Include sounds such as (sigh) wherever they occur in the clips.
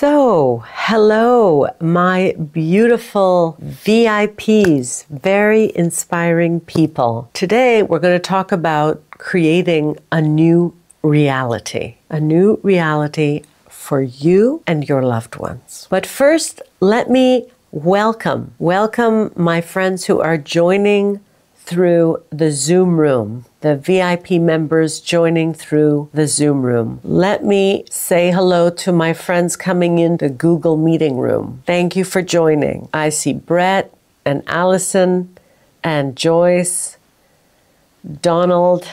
So, hello, my beautiful VIPs, very inspiring people. Today, we're going to talk about creating a new reality, a new reality for you and your loved ones. But first, let me welcome, welcome my friends who are joining through the Zoom room, the VIP members joining through the Zoom room. Let me say hello to my friends coming in the Google meeting room. Thank you for joining. I see Brett and Allison and Joyce, Donald.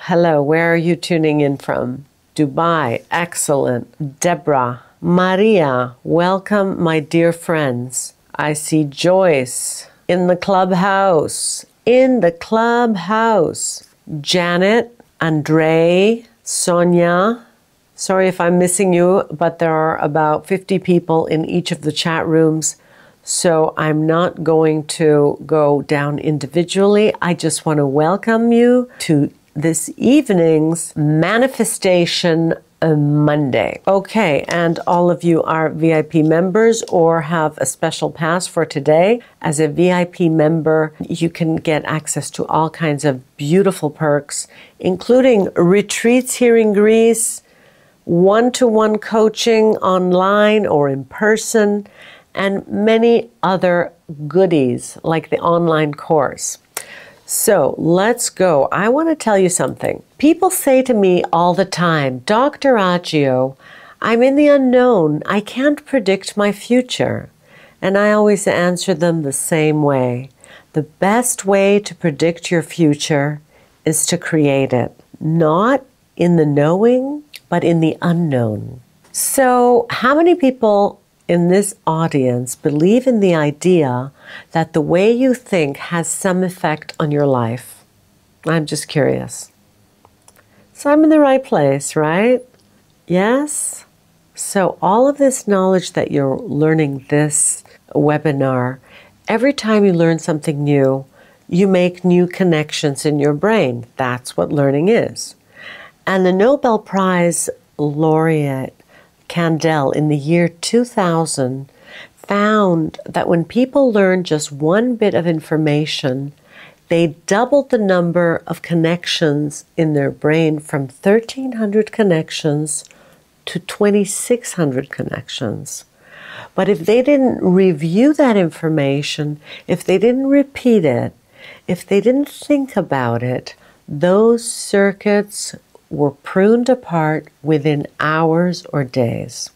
Hello, where are you tuning in from? Dubai, excellent. Deborah, Maria, welcome, my dear friends. I see Joyce in the clubhouse in the clubhouse. Janet, Andre, Sonia. Sorry if I'm missing you, but there are about 50 people in each of the chat rooms. So I'm not going to go down individually. I just want to welcome you to this evening's manifestation Monday. Okay, and all of you are VIP members or have a special pass for today. As a VIP member, you can get access to all kinds of beautiful perks, including retreats here in Greece, one to one coaching online or in person, and many other goodies like the online course. So let's go. I want to tell you something. People say to me all the time, Dr. Agio, I'm in the unknown. I can't predict my future. And I always answer them the same way. The best way to predict your future is to create it, not in the knowing, but in the unknown. So, how many people in this audience believe in the idea that the way you think has some effect on your life. I'm just curious. So I'm in the right place, right? Yes? So, all of this knowledge that you're learning this webinar, every time you learn something new, you make new connections in your brain. That's what learning is. And the Nobel Prize laureate Kandel in the year 2000 found that when people learned just one bit of information, they doubled the number of connections in their brain from 1,300 connections to 2,600 connections. But if they didn't review that information, if they didn't repeat it, if they didn't think about it, those circuits were pruned apart within hours or days.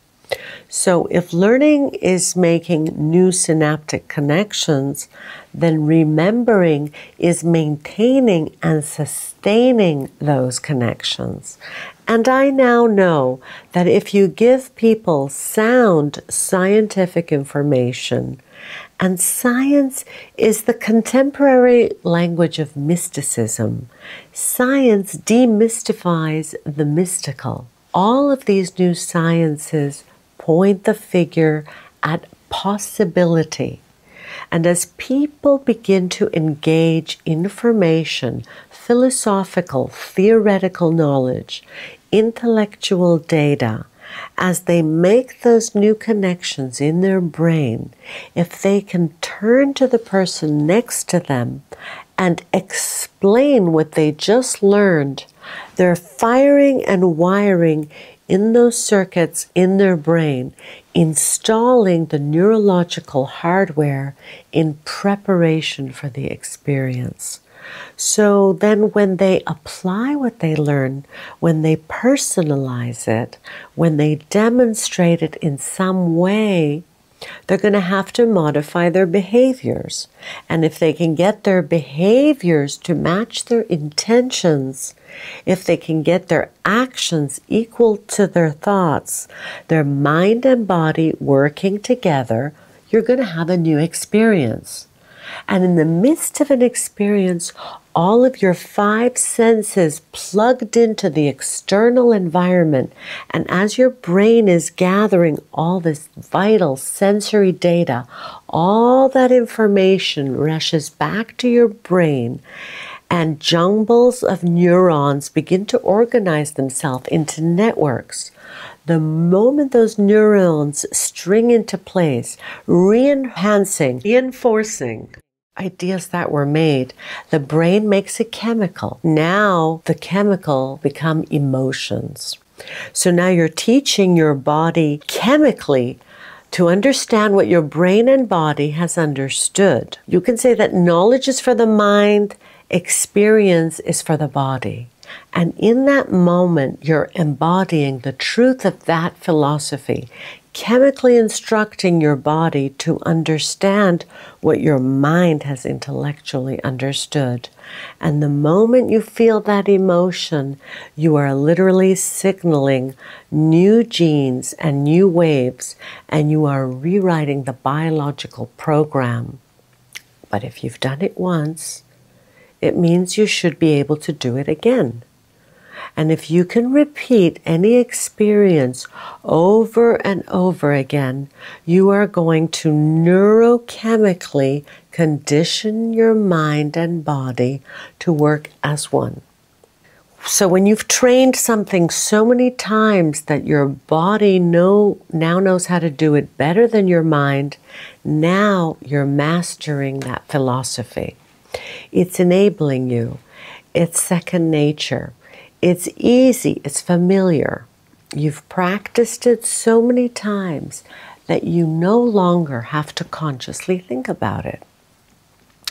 So, if learning is making new synaptic connections, then remembering is maintaining and sustaining those connections. And I now know that if you give people sound scientific information, and science is the contemporary language of mysticism. Science demystifies the mystical. All of these new sciences point the figure at possibility. And as people begin to engage information, philosophical, theoretical knowledge, intellectual data, as they make those new connections in their brain, if they can turn to the person next to them and explain what they just learned, they're firing and wiring in those circuits in their brain, installing the neurological hardware in preparation for the experience. So then, when they apply what they learn, when they personalize it, when they demonstrate it in some way, they're going to have to modify their behaviors. And if they can get their behaviors to match their intentions, if they can get their actions equal to their thoughts, their mind and body working together, you're going to have a new experience. And in the midst of an experience, all of your five senses plugged into the external environment. And as your brain is gathering all this vital sensory data, all that information rushes back to your brain and jumbles of neurons begin to organize themselves into networks. the moment those neurons string into place, re-enhancing, reinforcing ideas that were made, the brain makes a chemical. Now the chemical become emotions. So now you're teaching your body chemically to understand what your brain and body has understood. You can say that knowledge is for the mind, experience is for the body. And in that moment, you're embodying the truth of that philosophy, chemically instructing your body to understand what your mind has intellectually understood. And the moment you feel that emotion, you are literally signaling new genes and new waves, and you are rewriting the biological program. But if you've done it once, it means you should be able to do it again. And if you can repeat any experience over and over again, you are going to neurochemically condition your mind and body to work as one. So when you've trained something so many times that your body know, now knows how to do it better than your mind, now you're mastering that philosophy. It's enabling you. It's second nature. It's easy, it's familiar. You've practiced it so many times that you no longer have to consciously think about it.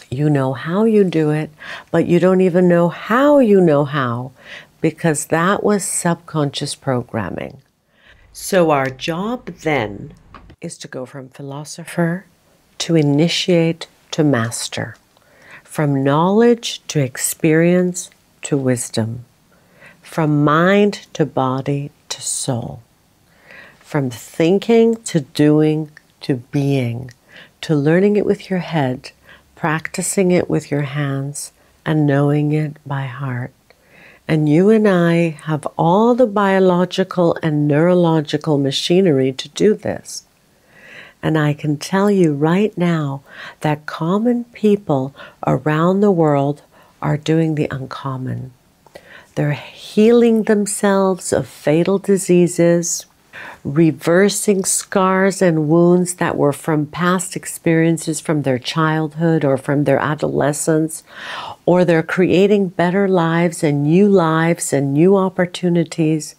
You know how you do it, but you don't even know how you know how because that was subconscious programming. So, our job then is to go from philosopher to initiate to master, from knowledge to experience to wisdom from mind to body to soul, from thinking to doing to being, to learning it with your head, practicing it with your hands, and knowing it by heart. And you and I have all the biological and neurological machinery to do this. And I can tell you right now that common people around the world are doing the uncommon. They're healing themselves of fatal diseases, reversing scars and wounds that were from past experiences from their childhood or from their adolescence, or they're creating better lives and new lives and new opportunities,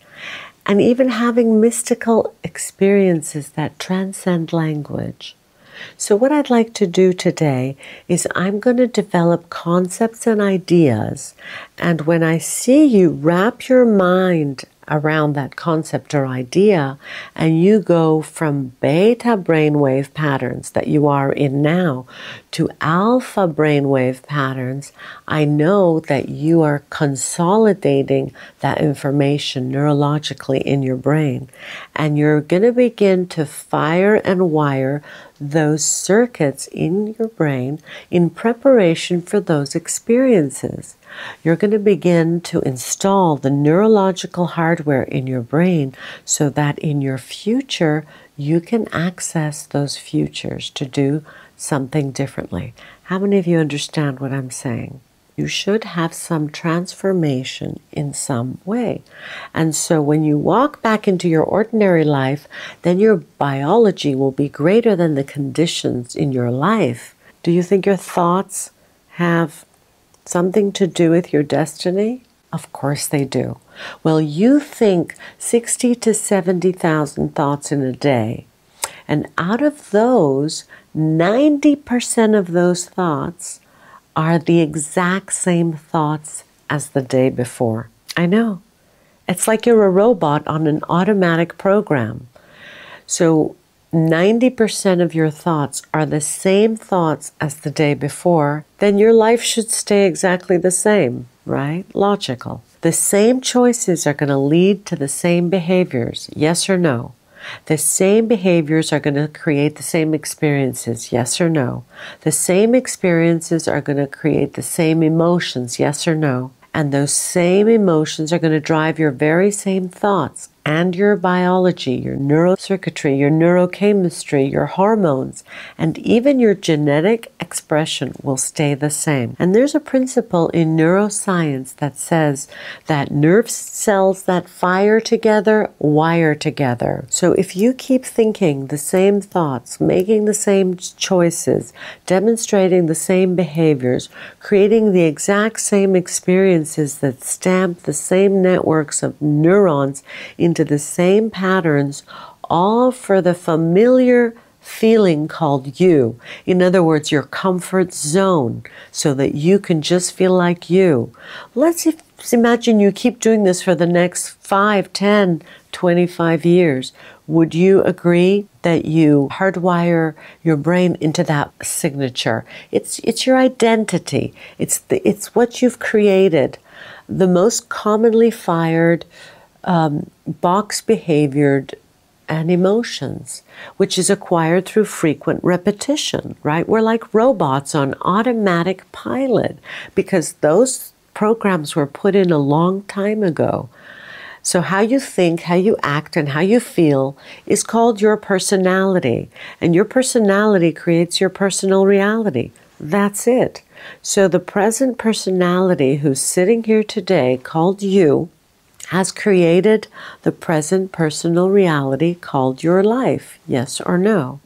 and even having mystical experiences that transcend language. So, what I'd like to do today is I'm going to develop concepts and ideas. And when I see you wrap your mind around that concept or idea, and you go from beta brainwave patterns that you are in now to alpha brainwave patterns, I know that you are consolidating that information neurologically in your brain. And you're going to begin to fire and wire those circuits in your brain in preparation for those experiences. You're going to begin to install the neurological hardware in your brain so that in your future you can access those futures to do something differently. How many of you understand what I'm saying? You should have some transformation in some way. And so when you walk back into your ordinary life, then your biology will be greater than the conditions in your life. Do you think your thoughts have something to do with your destiny? Of course they do. Well, you think 60 to 70,000 thoughts in a day. And out of those, 90% of those thoughts are the exact same thoughts as the day before. I know. It's like you're a robot on an automatic program. So 90% of your thoughts are the same thoughts as the day before, then your life should stay exactly the same, right? Logical. The same choices are going to lead to the same behaviors, yes or no? The same behaviors are going to create the same experiences, yes or no? The same experiences are going to create the same emotions, yes or no? And those same emotions are going to drive your very same thoughts, and your biology, your neurocircuitry, your neurochemistry, your hormones, and even your genetic expression will stay the same. And there's a principle in neuroscience that says that nerve cells that fire together wire together. So if you keep thinking the same thoughts, making the same choices, demonstrating the same behaviors, creating the exact same experiences that stamp the same networks of neurons in into the same patterns, all for the familiar feeling called you. In other words, your comfort zone, so that you can just feel like you. Let's imagine you keep doing this for the next 5, 10, 25 years. Would you agree that you hardwire your brain into that signature? It's, it's your identity, it's, the, it's what you've created. The most commonly fired um, box behaviored and emotions, which is acquired through frequent repetition, right? We're like robots on automatic pilot because those programs were put in a long time ago. So, how you think, how you act, and how you feel is called your personality. And your personality creates your personal reality. That's it. So, the present personality who's sitting here today, called you, has created the present personal reality called your life, yes or no?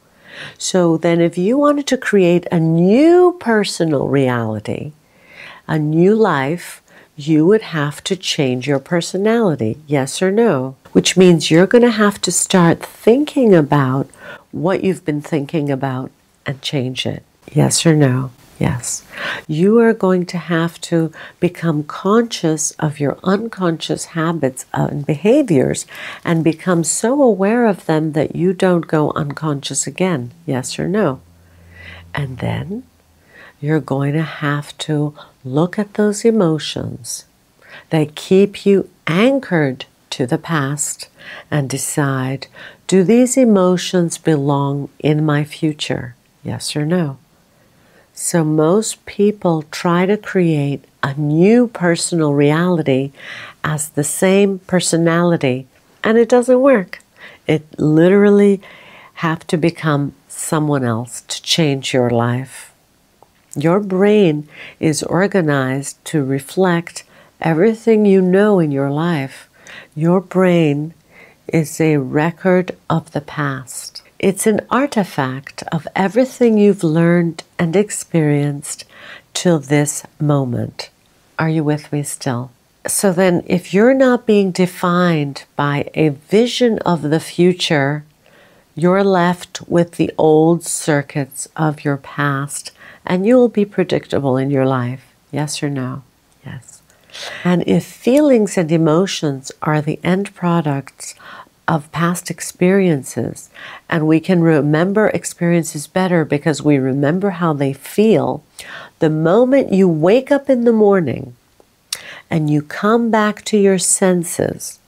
So then, if you wanted to create a new personal reality, a new life, you would have to change your personality, yes or no? Which means you're going to have to start thinking about what you've been thinking about and change it, yes or no? Yes. You are going to have to become conscious of your unconscious habits and behaviors and become so aware of them that you don't go unconscious again. Yes or no? And then you're going to have to look at those emotions that keep you anchored to the past and decide do these emotions belong in my future? Yes or no? So, most people try to create a new personal reality as the same personality, and it doesn't work. It literally have to become someone else to change your life. Your brain is organized to reflect everything you know in your life. Your brain is a record of the past. It's an artifact of everything you've learned and experienced till this moment. Are you with me still? So then, if you're not being defined by a vision of the future, you're left with the old circuits of your past, and you will be predictable in your life. Yes or no? Yes. And if feelings and emotions are the end products of past experiences. And we can remember experiences better because we remember how they feel. The moment you wake up in the morning and you come back to your senses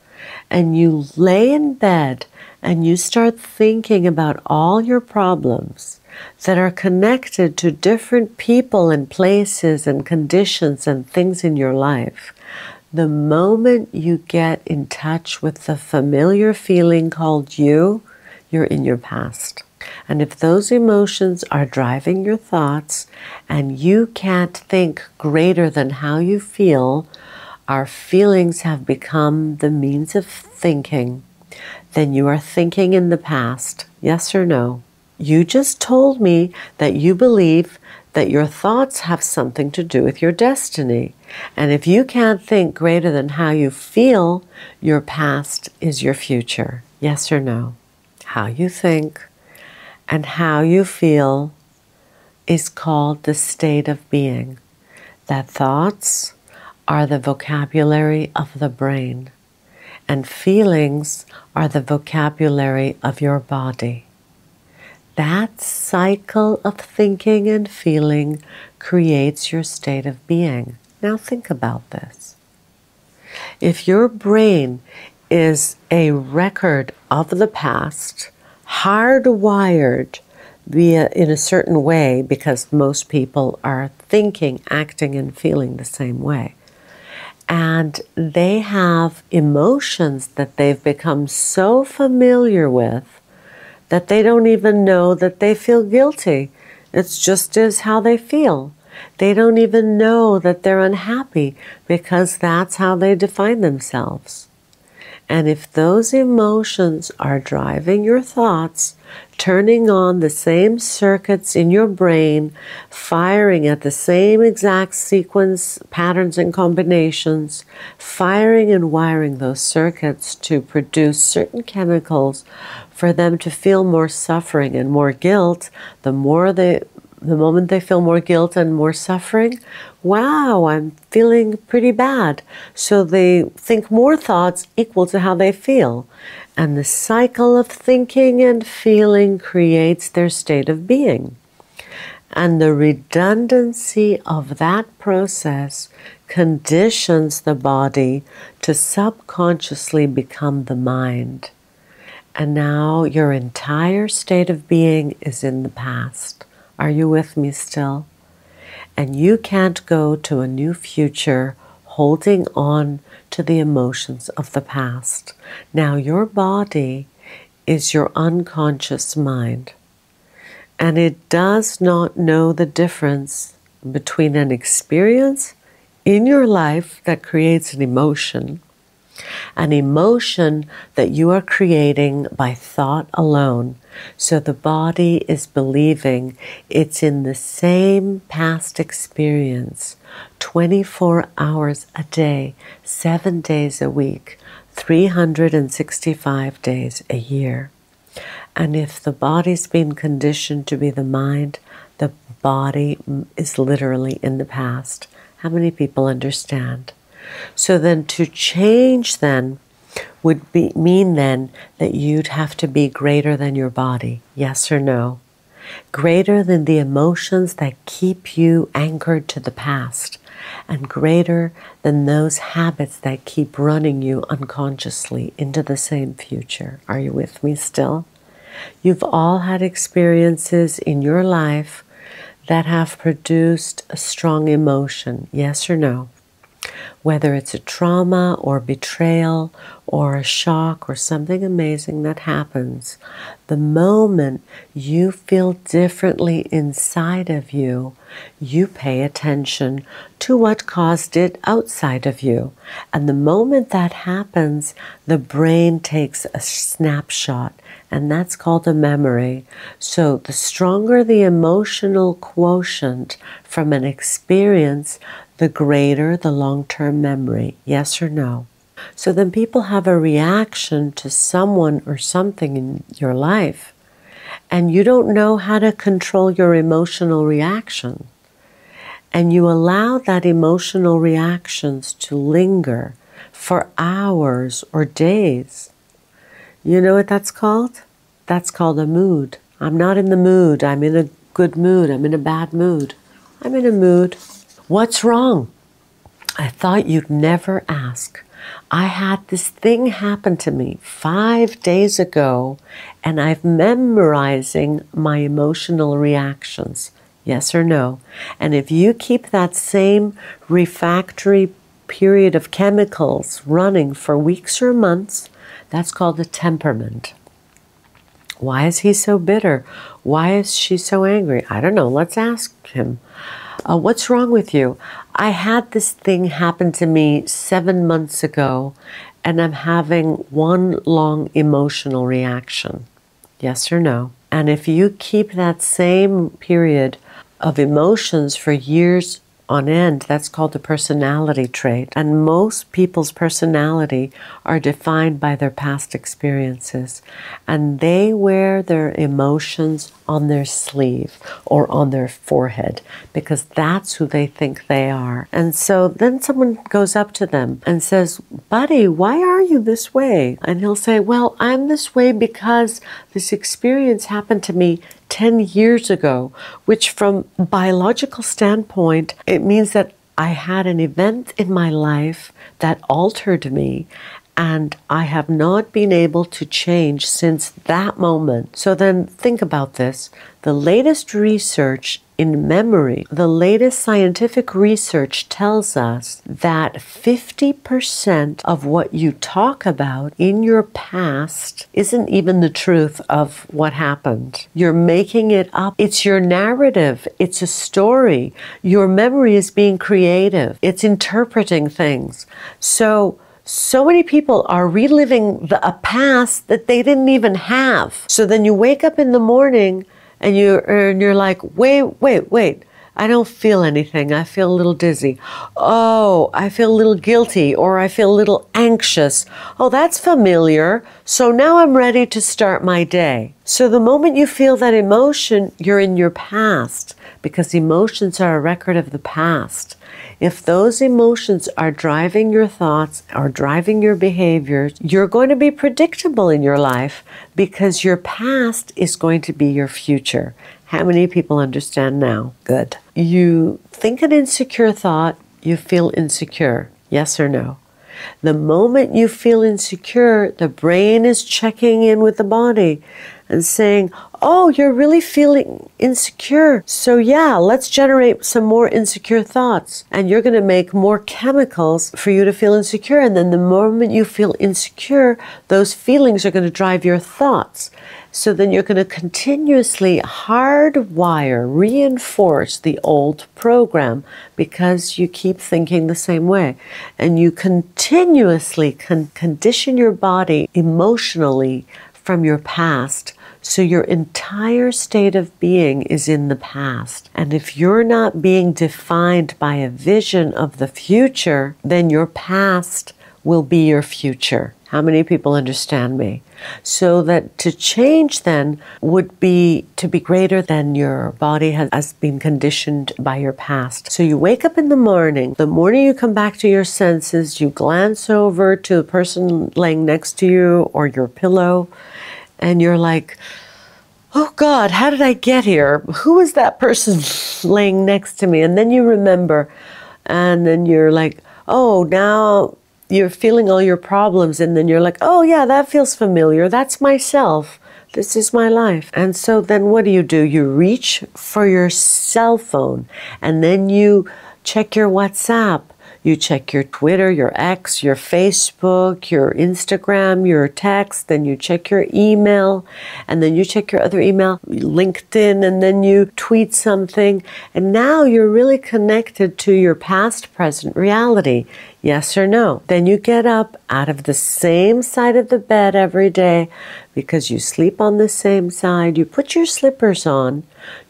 and you lay in bed and you start thinking about all your problems that are connected to different people and places and conditions and things in your life, the moment you get in touch with the familiar feeling called you, you're in your past. And if those emotions are driving your thoughts and you can't think greater than how you feel, our feelings have become the means of thinking, then you are thinking in the past. Yes or no? You just told me that you believe that your thoughts have something to do with your destiny. And if you can't think greater than how you feel, your past is your future. Yes or no? How you think and how you feel is called the state of being. That thoughts are the vocabulary of the brain, and feelings are the vocabulary of your body. That cycle of thinking and feeling creates your state of being. Now think about this. If your brain is a record of the past, hardwired via in a certain way, because most people are thinking, acting, and feeling the same way. and they have emotions that they've become so familiar with that they don't even know that they feel guilty. It's just is how they feel. They don't even know that they're unhappy because that's how they define themselves. And if those emotions are driving your thoughts, turning on the same circuits in your brain, firing at the same exact sequence, patterns, and combinations, firing and wiring those circuits to produce certain chemicals for them to feel more suffering and more guilt, the more they the moment they feel more guilt and more suffering, wow, I'm feeling pretty bad. So they think more thoughts equal to how they feel. And the cycle of thinking and feeling creates their state of being. And the redundancy of that process conditions the body to subconsciously become the mind. And now your entire state of being is in the past. Are you with me still? And you can't go to a new future holding on to the emotions of the past. Now, your body is your unconscious mind, and it does not know the difference between an experience in your life that creates an emotion an emotion that you are creating by thought alone. So the body is believing it's in the same past experience 24 hours a day, seven days a week, 365 days a year. And if the body's been conditioned to be the mind, the body is literally in the past. How many people understand? So then to change then would be, mean then that you'd have to be greater than your body. Yes or no? Greater than the emotions that keep you anchored to the past, and greater than those habits that keep running you unconsciously into the same future. Are you with me still? You've all had experiences in your life that have produced a strong emotion. Yes or no? Whether it's a trauma or betrayal or a shock or something amazing that happens, the moment you feel differently inside of you, you pay attention to what caused it outside of you. And the moment that happens, the brain takes a snapshot, and that's called a memory. So the stronger the emotional quotient from an experience, the greater the long term memory, yes or no. So then people have a reaction to someone or something in your life, and you don't know how to control your emotional reaction. And you allow that emotional reactions to linger for hours or days. You know what that's called? That's called a mood. I'm not in the mood. I'm in a good mood. I'm in a bad mood. I'm in a mood. What's wrong? I thought you'd never ask. I had this thing happen to me five days ago, and I've memorizing my emotional reactions. Yes or no? And if you keep that same refractory period of chemicals running for weeks or months, that's called a temperament. Why is he so bitter? Why is she so angry? I don't know. Let's ask him. Uh, what's wrong with you? I had this thing happen to me seven months ago, and I'm having one long emotional reaction. Yes or no? And if you keep that same period of emotions for years on end. That's called a personality trait. And most people's personality are defined by their past experiences. And they wear their emotions on their sleeve or on their forehead because that's who they think they are. And so then someone goes up to them and says, Buddy, why are you this way? And he'll say, Well, I'm this way because this experience happened to me 10 years ago, which from biological standpoint, it means that I had an event in my life that altered me and I have not been able to change since that moment. So then think about this. The latest research in memory. The latest scientific research tells us that 50% of what you talk about in your past isn't even the truth of what happened. You're making it up. It's your narrative, it's a story. Your memory is being creative, it's interpreting things. So, so many people are reliving the, a past that they didn't even have. So then you wake up in the morning and you're, and you're like, wait, wait, wait. I don't feel anything. I feel a little dizzy. Oh, I feel a little guilty or I feel a little anxious. Oh, that's familiar. So now I'm ready to start my day. So the moment you feel that emotion, you're in your past because emotions are a record of the past. If those emotions are driving your thoughts or driving your behaviors, you're going to be predictable in your life because your past is going to be your future. How many people understand now? Good. You think an insecure thought, you feel insecure. Yes or no? The moment you feel insecure, the brain is checking in with the body and saying, Oh, you're really feeling insecure. So, yeah, let's generate some more insecure thoughts. And you're going to make more chemicals for you to feel insecure. And then the moment you feel insecure, those feelings are going to drive your thoughts. So then you're going to continuously hardwire, reinforce the old program because you keep thinking the same way. And you continuously con- condition your body emotionally from your past. So your entire state of being is in the past. And if you're not being defined by a vision of the future, then your past will be your future. How many people understand me? So that to change then would be to be greater than your body has, been conditioned by your past. So you wake up in the morning, the morning you come back to your senses, you glance over to the person laying next to you or your pillow, and you're like, oh God, how did I get here? Who is that person (laughs) laying next to me? And then you remember, and then you're like, oh, now you're feeling all your problems, and then you're like, oh, yeah, that feels familiar. That's myself. This is my life. And so then what do you do? You reach for your cell phone, and then you check your WhatsApp you check your Twitter, your X, your Facebook, your Instagram, your text, then you check your email, and then you check your other email, LinkedIn, and then you tweet something. And now you're really connected to your past, present reality. Yes or no? Then you get up out of the same side of the bed every day because you sleep on the same side. You put your slippers on,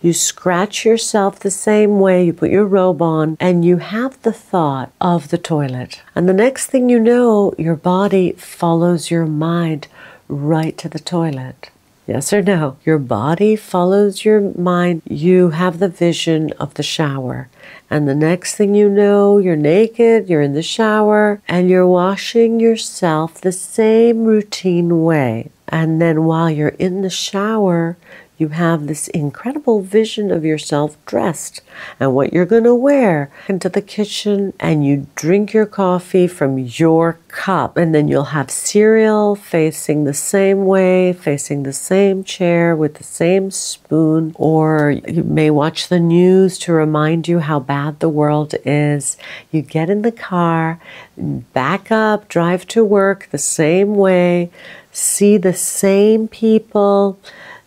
you scratch yourself the same way, you put your robe on, and you have the thought of the toilet. And the next thing you know, your body follows your mind right to the toilet. Yes or no? Your body follows your mind. You have the vision of the shower. And the next thing you know, you're naked, you're in the shower, and you're washing yourself the same routine way. And then while you're in the shower, you have this incredible vision of yourself dressed and what you're going to wear into the kitchen and you drink your coffee from your cup. And then you'll have cereal facing the same way facing the same chair with the same spoon. Or you may watch the news to remind you how bad the world is. You get in the car back up drive to work the same way see the same people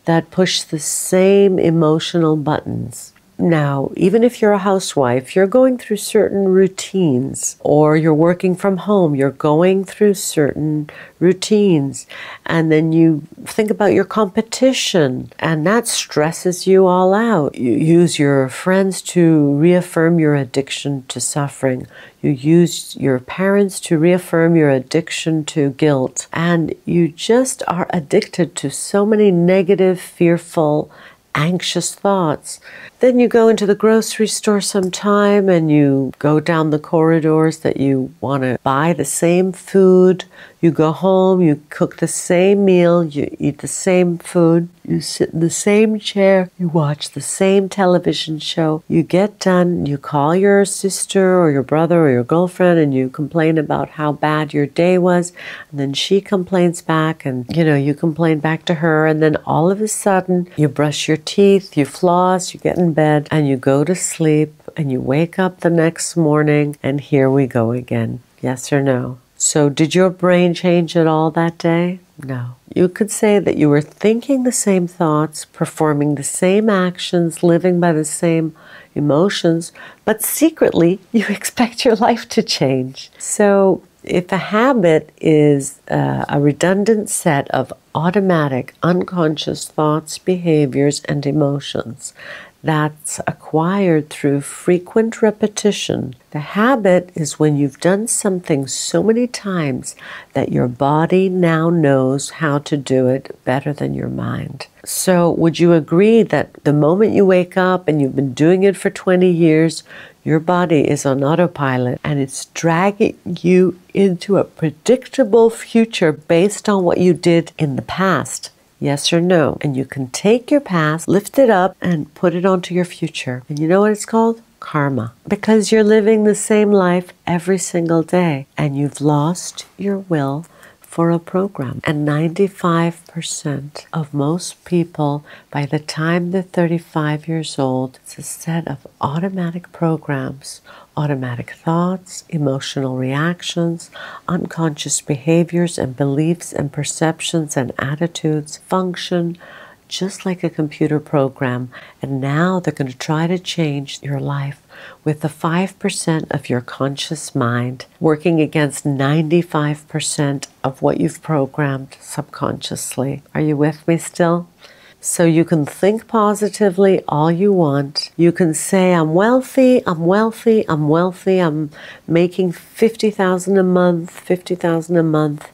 that push the same emotional buttons. Now, even if you're a housewife, you're going through certain routines, or you're working from home, you're going through certain routines, and then you think about your competition, and that stresses you all out. You use your friends to reaffirm your addiction to suffering. You use your parents to reaffirm your addiction to guilt, and you just are addicted to so many negative, fearful, anxious thoughts. Then you go into the grocery store sometime and you go down the corridors that you want to buy the same food You go home, you cook the same meal, you eat the same food, you sit in the same chair, you watch the same television show. You get done, you call your sister or your brother or your girlfriend and you complain about how bad your day was. And then she complains back and, you know, you complain back to her. And then all of a sudden you brush your teeth, you floss, you get in bed and you go to sleep and you wake up the next morning and here we go again. Yes or no? So, did your brain change at all that day? No. You could say that you were thinking the same thoughts, performing the same actions, living by the same emotions, but secretly (laughs) you expect your life to change. So, if a habit is uh, a redundant set of automatic, unconscious thoughts, behaviors, and emotions, that's acquired through frequent repetition. The habit is when you've done something so many times that your body now knows how to do it better than your mind. So, would you agree that the moment you wake up and you've been doing it for 20 years, your body is on autopilot and it's dragging you into a predictable future based on what you did in the past? Yes or no. And you can take your past, lift it up, and put it onto your future. And you know what it's called? Karma. Because you're living the same life every single day and you've lost your will for a program. And 95% of most people, by the time they're 35 years old, it's a set of automatic programs automatic thoughts, emotional reactions, unconscious behaviors and beliefs and perceptions and attitudes function just like a computer program. And now they're going to try to change your life with the 5% of your conscious mind working against 95% of what you've programmed subconsciously. Are you with me still? So you can think positively all you want. You can say, I'm wealthy, I'm wealthy, I'm wealthy, I'm making 50,000 a month, 50,000 a month.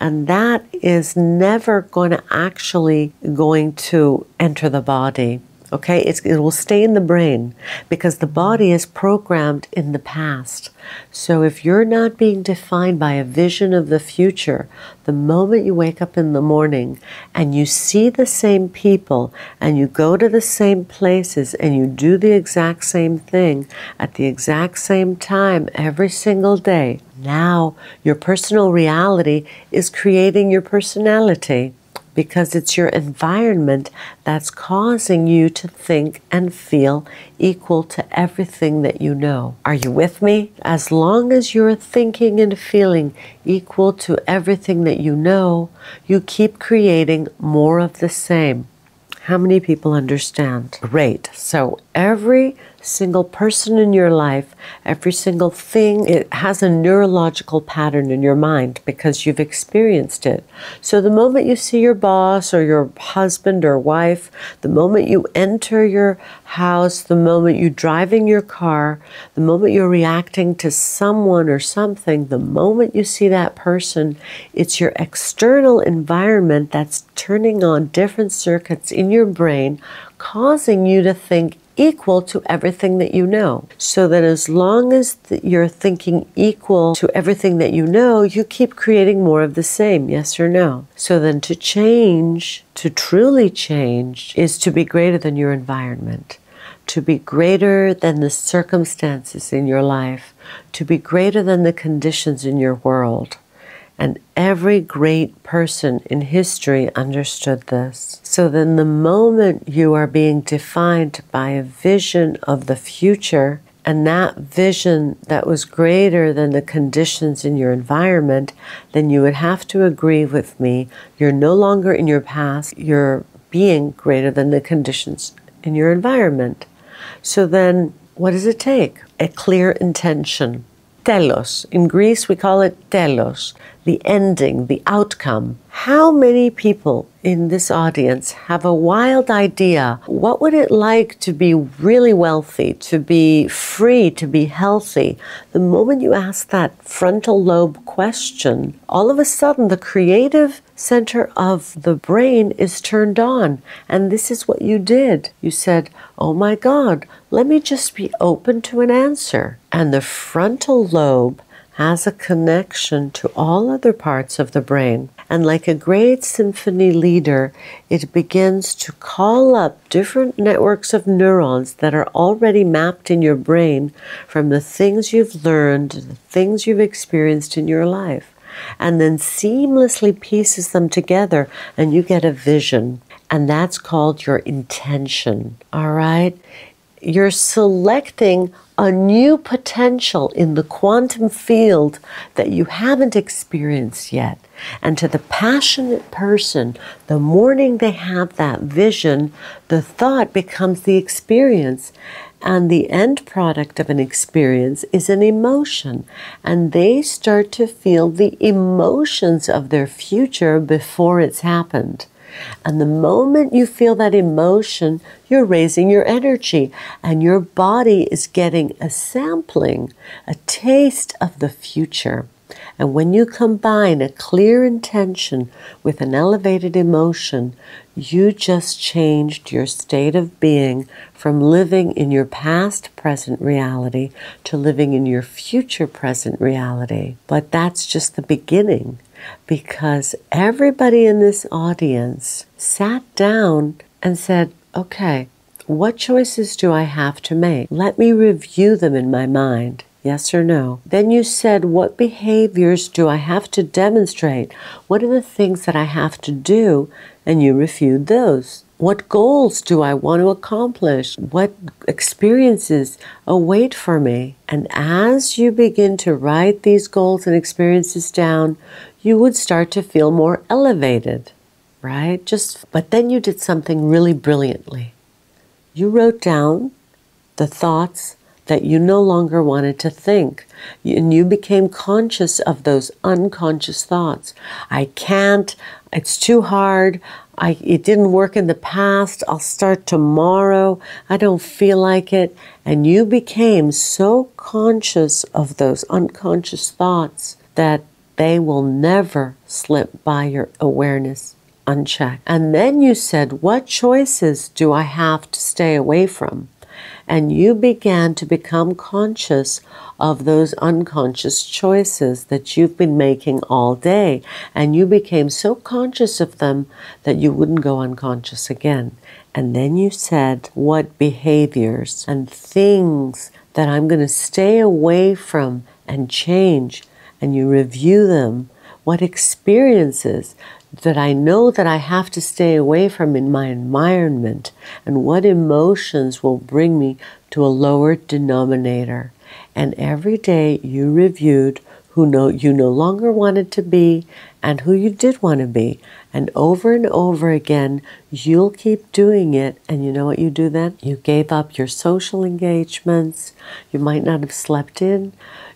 And that is never going to actually going to enter the body. Okay, it's, it will stay in the brain because the body is programmed in the past. So if you're not being defined by a vision of the future, the moment you wake up in the morning and you see the same people and you go to the same places and you do the exact same thing at the exact same time every single day, now your personal reality is creating your personality because it's your environment that's causing you to think and feel equal to everything that you know. Are you with me? As long as you're thinking and feeling equal to everything that you know, you keep creating more of the same. How many people understand? Great. So every single person in your life, every single thing, it has a neurological pattern in your mind because you've experienced it. So the moment you see your boss or your husband or wife, the moment you enter your house, the moment you're driving your car, the moment you're reacting to someone or something, the moment you see that person, it's your external environment that's turning on different circuits in your brain, causing you to think equal to everything that you know. So that as long as you're thinking equal to everything that you know, you keep creating more of the same, yes or no. So then to change, to truly change, is to be greater than your environment. To be greater than the circumstances in your life, to be greater than the conditions in your world. And every great person in history understood this. So then, the moment you are being defined by a vision of the future, and that vision that was greater than the conditions in your environment, then you would have to agree with me. You're no longer in your past, you're being greater than the conditions in your environment. So then, what does it take? A clear intention. Telos. In Greece, we call it telos the ending, the outcome. How many people in this audience have a wild idea? What would it like to be really wealthy, to be free, to be healthy? The moment you ask that frontal lobe question, all of a sudden the creative center of the brain is turned on. And this is what you did. You said, Oh my God, let me just be open to an answer. And the frontal lobe has a connection to all other parts of the brain. And like a great symphony leader, it begins to call up different networks of neurons that are already mapped in your brain from the things you've learned, the things you've experienced in your life, and then seamlessly pieces them together, and you get a vision. And that's called your intention. All right? You're selecting a new potential in the quantum field that you haven't experienced yet. And to the passionate person, the morning they have that vision, the thought becomes the experience. And the end product of an experience is an emotion. And they start to feel the emotions of their future before it's happened. And the moment you feel that emotion, you're raising your energy and your body is getting a sampling, a taste of the future. And when you combine a clear intention with an elevated emotion, you just changed your state of being from living in your past present reality to living in your future present reality. But that's just the beginning because everybody in this audience sat down and said, okay, what choices do I have to make? Let me review them in my mind. Yes or no? Then you said, What behaviors do I have to demonstrate? What are the things that I have to do? And you reviewed those. What goals do I want to accomplish? What experiences await for me? And as you begin to write these goals and experiences down, you would start to feel more elevated, right? Just but then you did something really brilliantly. You wrote down the thoughts that you no longer wanted to think. And you became conscious of those unconscious thoughts. I can't, it's too hard. I, it didn't work in the past. I'll start tomorrow. I don't feel like it. And you became so conscious of those unconscious thoughts that they will never slip by your awareness unchecked. And then you said, What choices do I have to stay away from? And you began to become conscious of those unconscious choices that you've been making all day. And you became so conscious of them that you wouldn't go unconscious again. And then you said, What behaviors and things that I'm going to stay away from and change. And you review them. What experiences that I know that I have to stay away from in my environment and what emotions will bring me to a lower denominator. And every day you reviewed who no, you no longer wanted to be and who you did want to be. And over and over again, you'll keep doing it. And you know what you do then? You gave up your social engagements. You might not have slept in.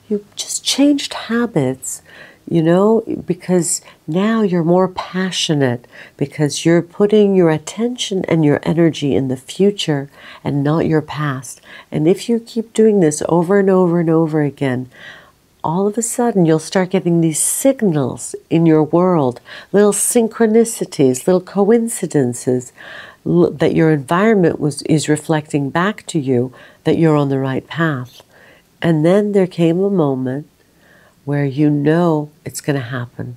You just changed habits you know, because now you're more passionate because you're putting your attention and your energy in the future and not your past. And if you keep doing this over and over and over again, all of a sudden you'll start getting these signals in your world, little synchronicities, little coincidences that your environment was is reflecting back to you that you're on the right path. And then there came a moment where you know it's going to happen.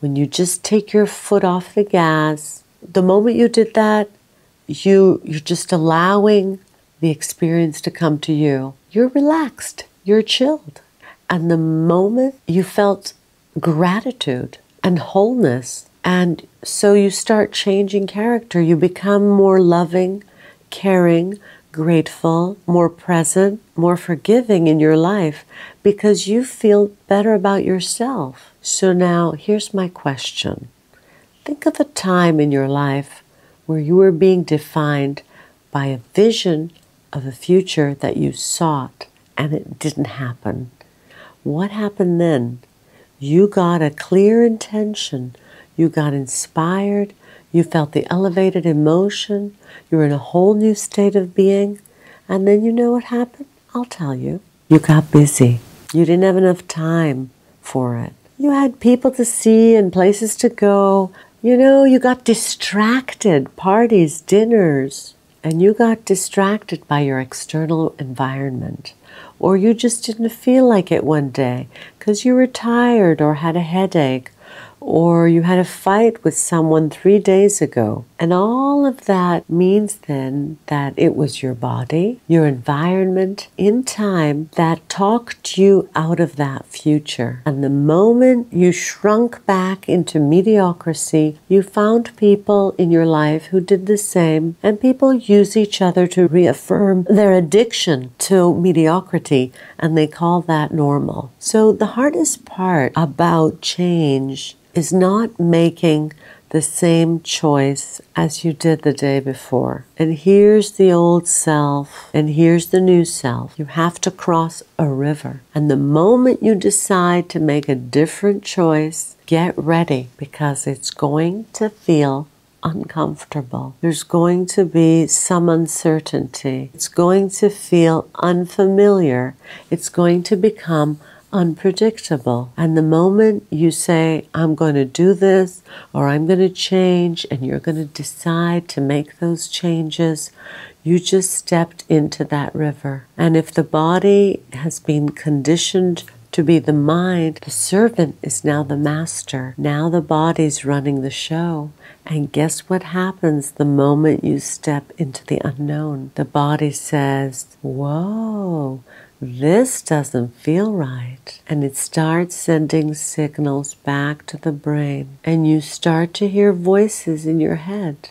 When you just take your foot off the gas, the moment you did that, you you're just allowing the experience to come to you. You're relaxed, you're chilled. And the moment you felt gratitude and wholeness, and so you start changing character, you become more loving, caring, grateful, more present, more forgiving in your life because you feel better about yourself. So now here's my question Think of a time in your life where you were being defined by a vision of a future that you sought and it didn't happen. What happened then? You got a clear intention, you got inspired, you felt the elevated emotion. You're in a whole new state of being. And then you know what happened? I'll tell you. You got busy. You didn't have enough time for it. You had people to see and places to go. You know, you got distracted, parties, dinners, and you got distracted by your external environment. or you just didn't feel like it one day because you were tired or had a headache or you had a fight with someone three days ago. And all of that means then that it was your body, your environment in time that talked you out of that future. And the moment you shrunk back into mediocrity, you found people in your life who did the same, and people use each other to reaffirm their addiction to mediocrity, and they call that normal. So the hardest part about change is not making the same choice as you did the day before. And here's the old self, and here's the new self. You have to cross a river. And the moment you decide to make a different choice, get ready because it's going to feel uncomfortable. There's going to be some uncertainty. It's going to feel unfamiliar. It's going to become unpredictable. And the moment you say, I'm going to do this or I'm going to change, and you're going to decide to make those changes, you just stepped into that river. And if the body has been conditioned to be the mind, the servant is now the master. Now the body's running the show. And guess what happens the moment you step into the unknown? The body says, Whoa, this doesn't feel right. And it starts sending signals back to the brain. And you start to hear voices in your head.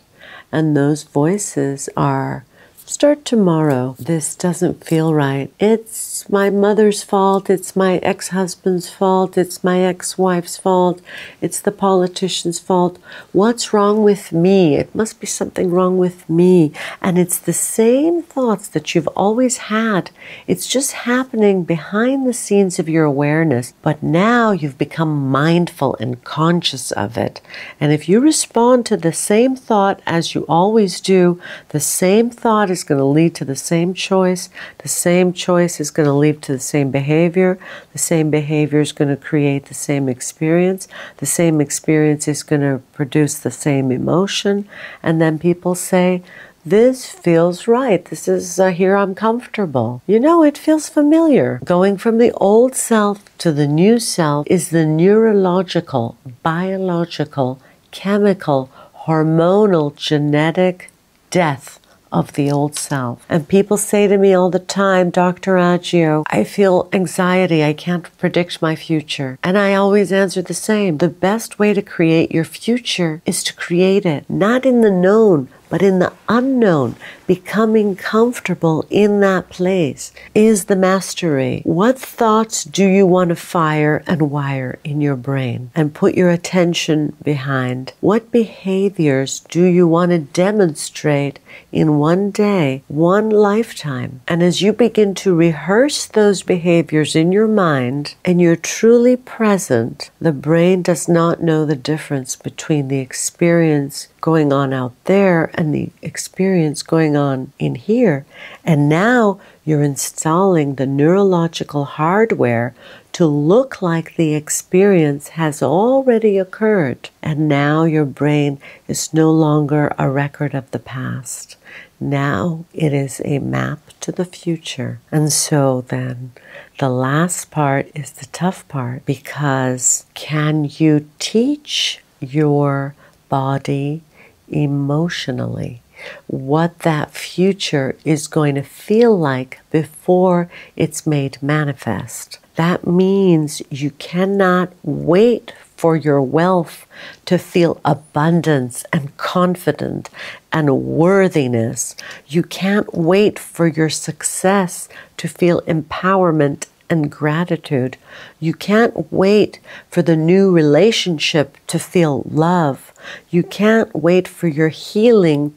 And those voices are Start tomorrow. This doesn't feel right. It's my mother's fault. It's my ex husband's fault. It's my ex wife's fault. It's the politician's fault. What's wrong with me? It must be something wrong with me. And it's the same thoughts that you've always had. It's just happening behind the scenes of your awareness. But now you've become mindful and conscious of it. And if you respond to the same thought as you always do, the same thought is is going to lead to the same choice. The same choice is going to lead to the same behavior. The same behavior is going to create the same experience. The same experience is going to produce the same emotion. And then people say, this feels right. This is uh, here I'm comfortable. You know, it feels familiar. Going from the old self to the new self is the neurological, biological, chemical, hormonal, genetic death of the old self. And people say to me all the time, Dr. Agio, I feel anxiety. I can't predict my future. And I always answer the same. The best way to create your future is to create it, not in the known, but in the unknown, becoming comfortable in that place is the mastery. What thoughts do you want to fire and wire in your brain and put your attention behind? What behaviors do you want to demonstrate in one day, one lifetime? And as you begin to rehearse those behaviors in your mind and you're truly present, the brain does not know the difference between the experience going on out there and the experience going on in here. And now you're installing the neurological hardware to look like the experience has already occurred. And now your brain is no longer a record of the past. Now it is a map to the future. And so then, the last part is the tough part because can you teach your body emotionally what that future is going to feel like before it's made manifest. That means you cannot wait for your wealth to feel abundance and confidence and worthiness. You can't wait for your success to feel empowerment and gratitude. You can't wait for the new relationship to feel love. You can't wait for your healing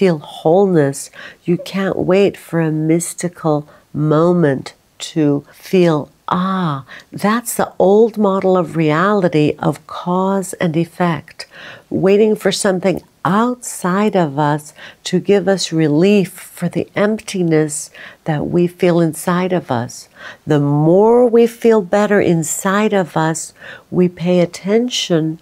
feel wholeness. You can't wait for a mystical moment to feel ah, that's the old model of reality of cause and effect, waiting for something outside of us to give us relief for the emptiness that we feel inside of us. The more we feel better inside of us, we pay attention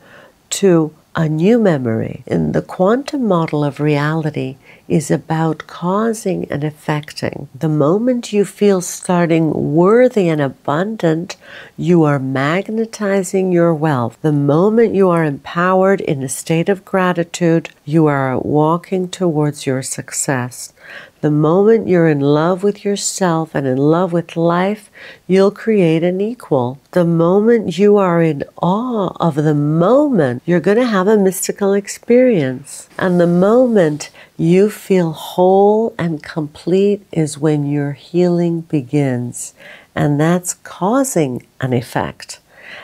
to a new memory. In the quantum model of reality, is about causing and affecting. The moment you feel starting worthy and abundant, you are magnetizing your wealth. The moment you are empowered in a state of gratitude, you are walking towards your success. The moment you're in love with yourself and in love with life, you'll create an equal. The moment you are in awe of the moment, you're going to have a mystical experience. And the moment you feel whole and complete is when your healing begins. And that's causing an effect.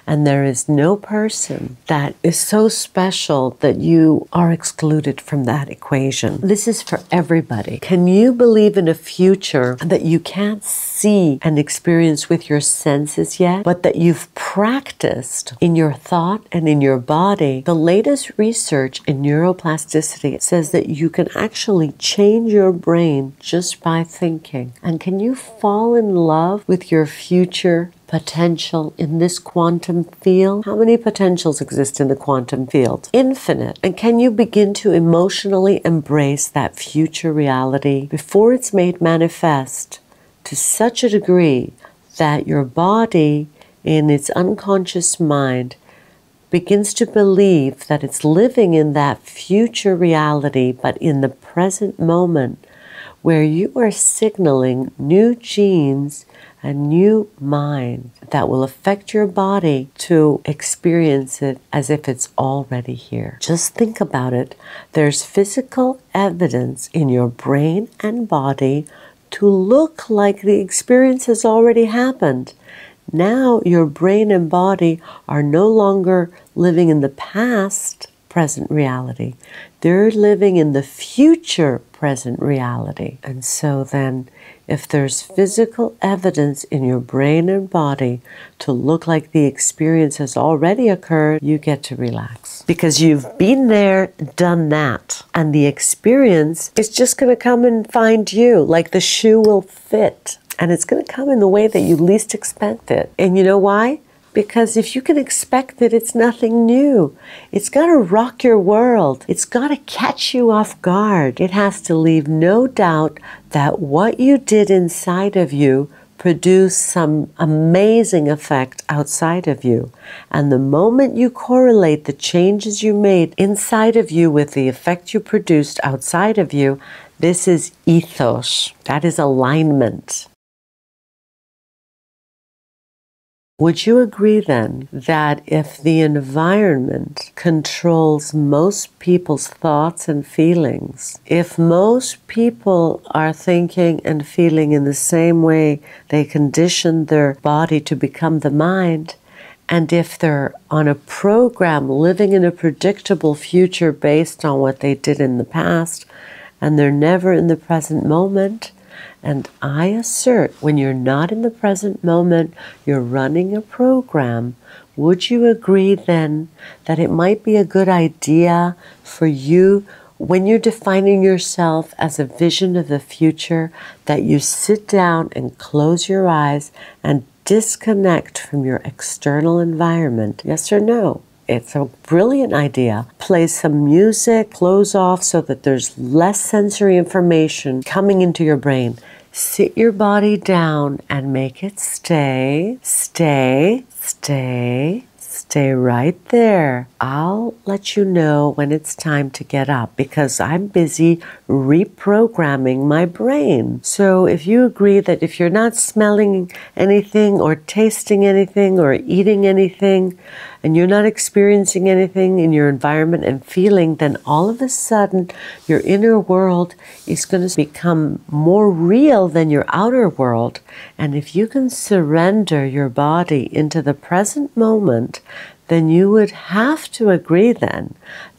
And there is no person that is so special that you are excluded from that equation. This is for everybody. Can you believe in a future that you can't see and experience with your senses yet, but that you've practiced in your thought and in your body? The latest research in neuroplasticity says that you can actually change your brain just by thinking. And can you fall in love with your future potential in this quantum field? How many potentials exist in the quantum field? Infinite. And can you begin to emotionally embrace that future reality before it's made manifest to such a degree that your body, in its unconscious mind, begins to believe that it's living in that future reality, but in the present moment, where you are signaling new genes a new mind that will affect your body to experience it as if it's already here. Just think about it. There's physical evidence in your brain and body to look like the experience has already happened. Now your brain and body are no longer living in the past present reality. They're living in the future present reality. And so then if there's physical evidence in your brain and body to look like the experience has already occurred, you get to relax. Because you've been there, done that. And the experience is just going to come and find you, like the shoe will fit. And it's going to come in the way that you least expect it. And you know why? Because if you can expect it, it's nothing new. It's got to rock your world. It's got to catch you off guard. It has to leave no doubt that what you did inside of you produced some amazing effect outside of you. And the moment you correlate the changes you made inside of you with the effect you produced outside of you, this is ethos. That is alignment. Would you agree then that if the environment controls most people's thoughts and feelings, if most people are thinking and feeling in the same way they conditioned their body to become the mind, and if they're on a program living in a predictable future based on what they did in the past, and they're never in the present moment, and I assert when you're not in the present moment, you're running a program. Would you agree then that it might be a good idea for you when you're defining yourself as a vision of the future that you sit down and close your eyes and disconnect from your external environment? Yes or no? It's a brilliant idea. Play some music, close off so that there's less sensory information coming into your brain. Sit your body down and make it stay, stay, stay, stay right there. I'll let you know when it's time to get up because I'm busy reprogramming my brain. So if you agree that if you're not smelling anything or tasting anything or eating anything, and you're not experiencing anything in your environment and feeling, then all of a sudden your inner world is going to become more real than your outer world. And if you can surrender your body into the present moment, then you would have to agree then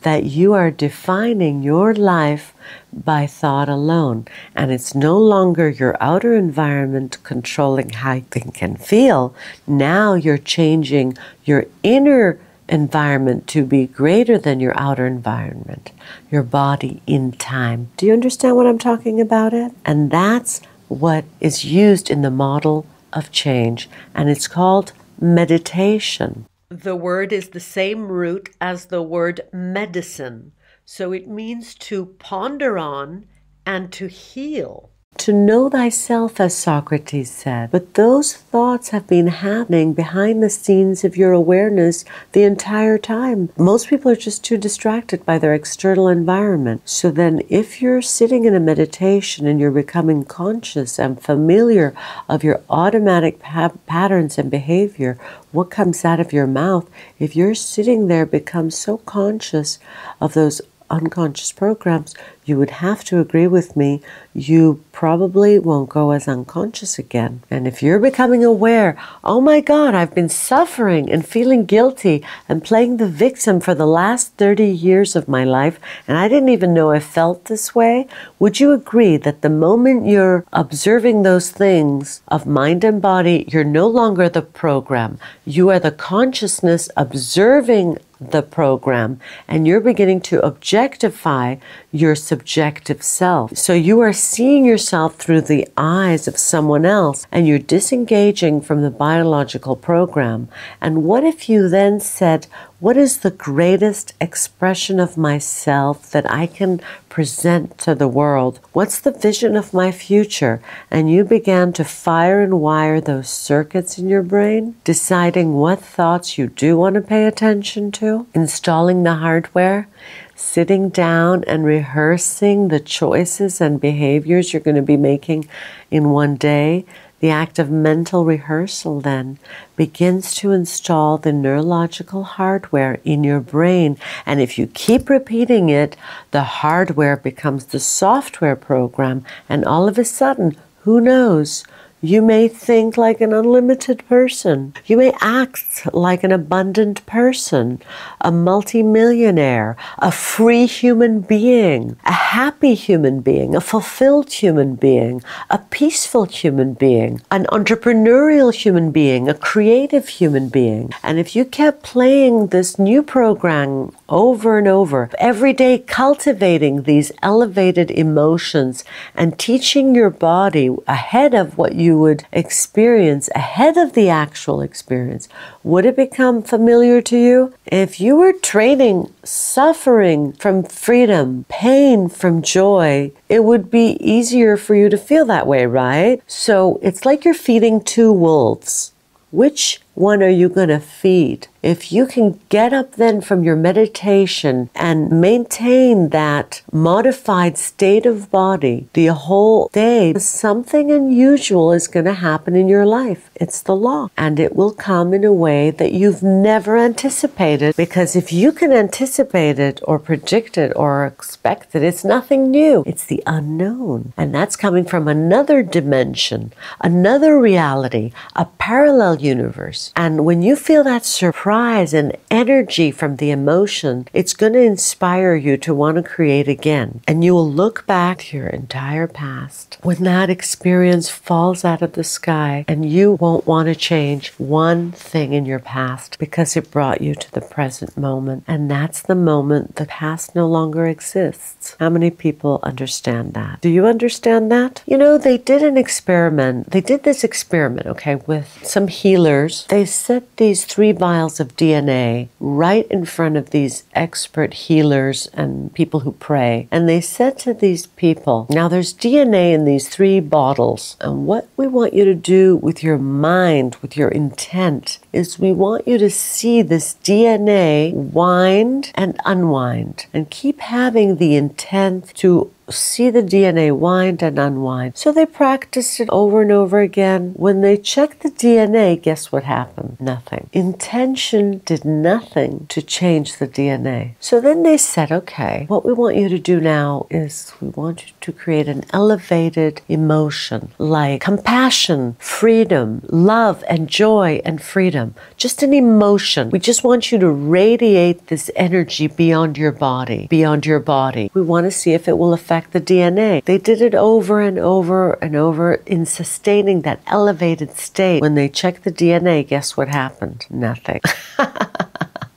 that you are defining your life by thought alone. And it's no longer your outer environment controlling how you think and feel. Now you're changing your inner environment to be greater than your outer environment, your body in time. Do you understand what I'm talking about it? And that's what is used in the model of change, and it's called meditation. The word is the same root as the word medicine, so it means to ponder on and to heal to know thyself, as Socrates said. But those thoughts have been happening behind the scenes of your awareness the entire time. Most people are just too distracted by their external environment. So then, if you're sitting in a meditation and you're becoming conscious and familiar of your automatic pa- patterns and behavior, what comes out of your mouth, if you're sitting there, become so conscious of those unconscious programs, you would have to agree with me, you probably won't go as unconscious again. And if you're becoming aware, oh my God, I've been suffering and feeling guilty and playing the victim for the last 30 years of my life, and I didn't even know I felt this way, would you agree that the moment you're observing those things of mind and body, you're no longer the program? You are the consciousness observing the program and you're beginning to objectify your subjective self. So you are seeing yourself through the eyes of someone else and you're disengaging from the biological program. And what if you then said, what is the greatest expression of myself that I can present to the world? What's the vision of my future? And you began to fire and wire those circuits in your brain, deciding what thoughts you do want to pay attention to, installing the hardware, sitting down and rehearsing the choices and behaviors you're going to be making in one day the act of mental rehearsal then begins to install the neurological hardware in your brain. And if you keep repeating it, the hardware becomes the software program. And all of a sudden, who knows? You may think like an unlimited person. You may act like an abundant person, a multimillionaire, a free human being, a happy human being, a fulfilled human being, a peaceful human being, an entrepreneurial human being, a creative human being. And if you kept playing this new program over and over, every day cultivating these elevated emotions and teaching your body ahead of what you would experience, ahead of the actual experience, would it become familiar to you? If you were training suffering from freedom, pain from joy, it would be easier for you to feel that way, right? So it's like you're feeding two wolves. Which one are you going to feed? If you can get up then from your meditation and maintain that modified state of body the whole day, something unusual is going to happen in your life. It's the law. And it will come in a way that you've never anticipated because if you can anticipate it or predict it or expect it, it's nothing new. It's the unknown. And that's coming from another dimension, another reality, a parallel universe. And when you feel that surprise and energy from the emotion, it's going to inspire you to want to create again. And you will look back to your entire past when that experience falls out of the sky and you won't want to change one thing in your past because it brought you to the present moment. And that's the moment the past no longer exists. How many people understand that? Do you understand that? You know, they did an experiment. They did this experiment, okay, with some healers. They set these three vials of DNA right in front of these expert healers and people who pray. And they said to these people, now there's DNA in these three bottles. And what we want you to do with your mind, with your intent, is we want you to see this DNA wind and unwind and keep having the intent to see the DNA wind and unwind. So they practiced it over and over again. When they checked the DNA, guess what happened? Nothing. Intention did nothing to change the DNA. So then they said, okay, what we want you to do now is we want you to create an elevated emotion like compassion, freedom, love, and joy and freedom. Just an emotion. We just want you to radiate this energy beyond your body, beyond your body. We want to see if it will affect affect the DNA. They did it over and over and over in sustaining that elevated state. When they checked the DNA, guess what happened? Nothing. (laughs)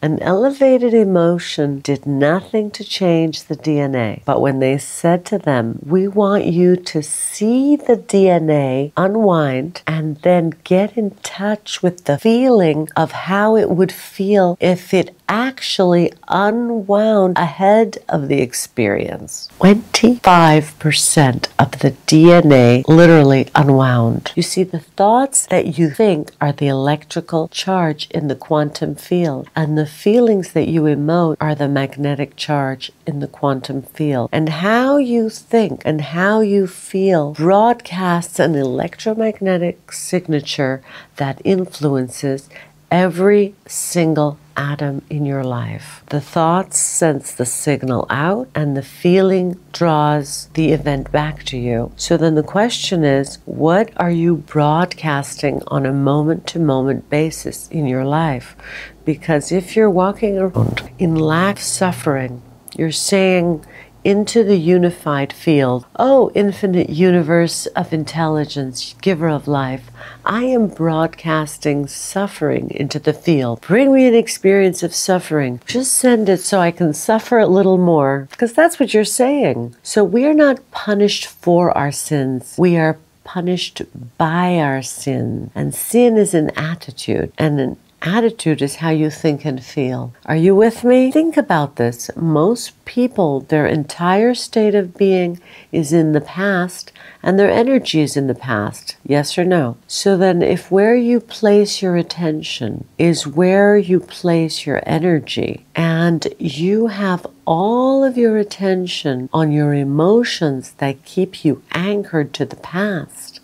An elevated emotion did nothing to change the DNA. But when they said to them, We want you to see the DNA unwind and then get in touch with the feeling of how it would feel if it actually unwound ahead of the experience. 25% of the DNA literally unwound. You see, the thoughts that you think are the electrical charge in the quantum field, and the feelings that you emote are the magnetic charge in the quantum field. And how you think and how you feel broadcasts an electromagnetic signature that influences every single atom in your life. The thoughts sends the signal out and the feeling draws the event back to you. So then the question is, what are you broadcasting on a moment to moment basis in your life? Because if you're walking around in lack suffering, you're saying into the unified field. Oh, infinite universe of intelligence, giver of life, I am broadcasting suffering into the field. Bring me an experience of suffering. Just send it so I can suffer a little more, because that's what you're saying. So we are not punished for our sins. We are punished by our sin. And sin is an attitude, and an Attitude is how you think and feel. Are you with me? Think about this. Most people, their entire state of being is in the past and their energy is in the past. Yes or no? So then, if where you place your attention is where you place your energy, and you have all of your attention on your emotions that keep you anchored to the past,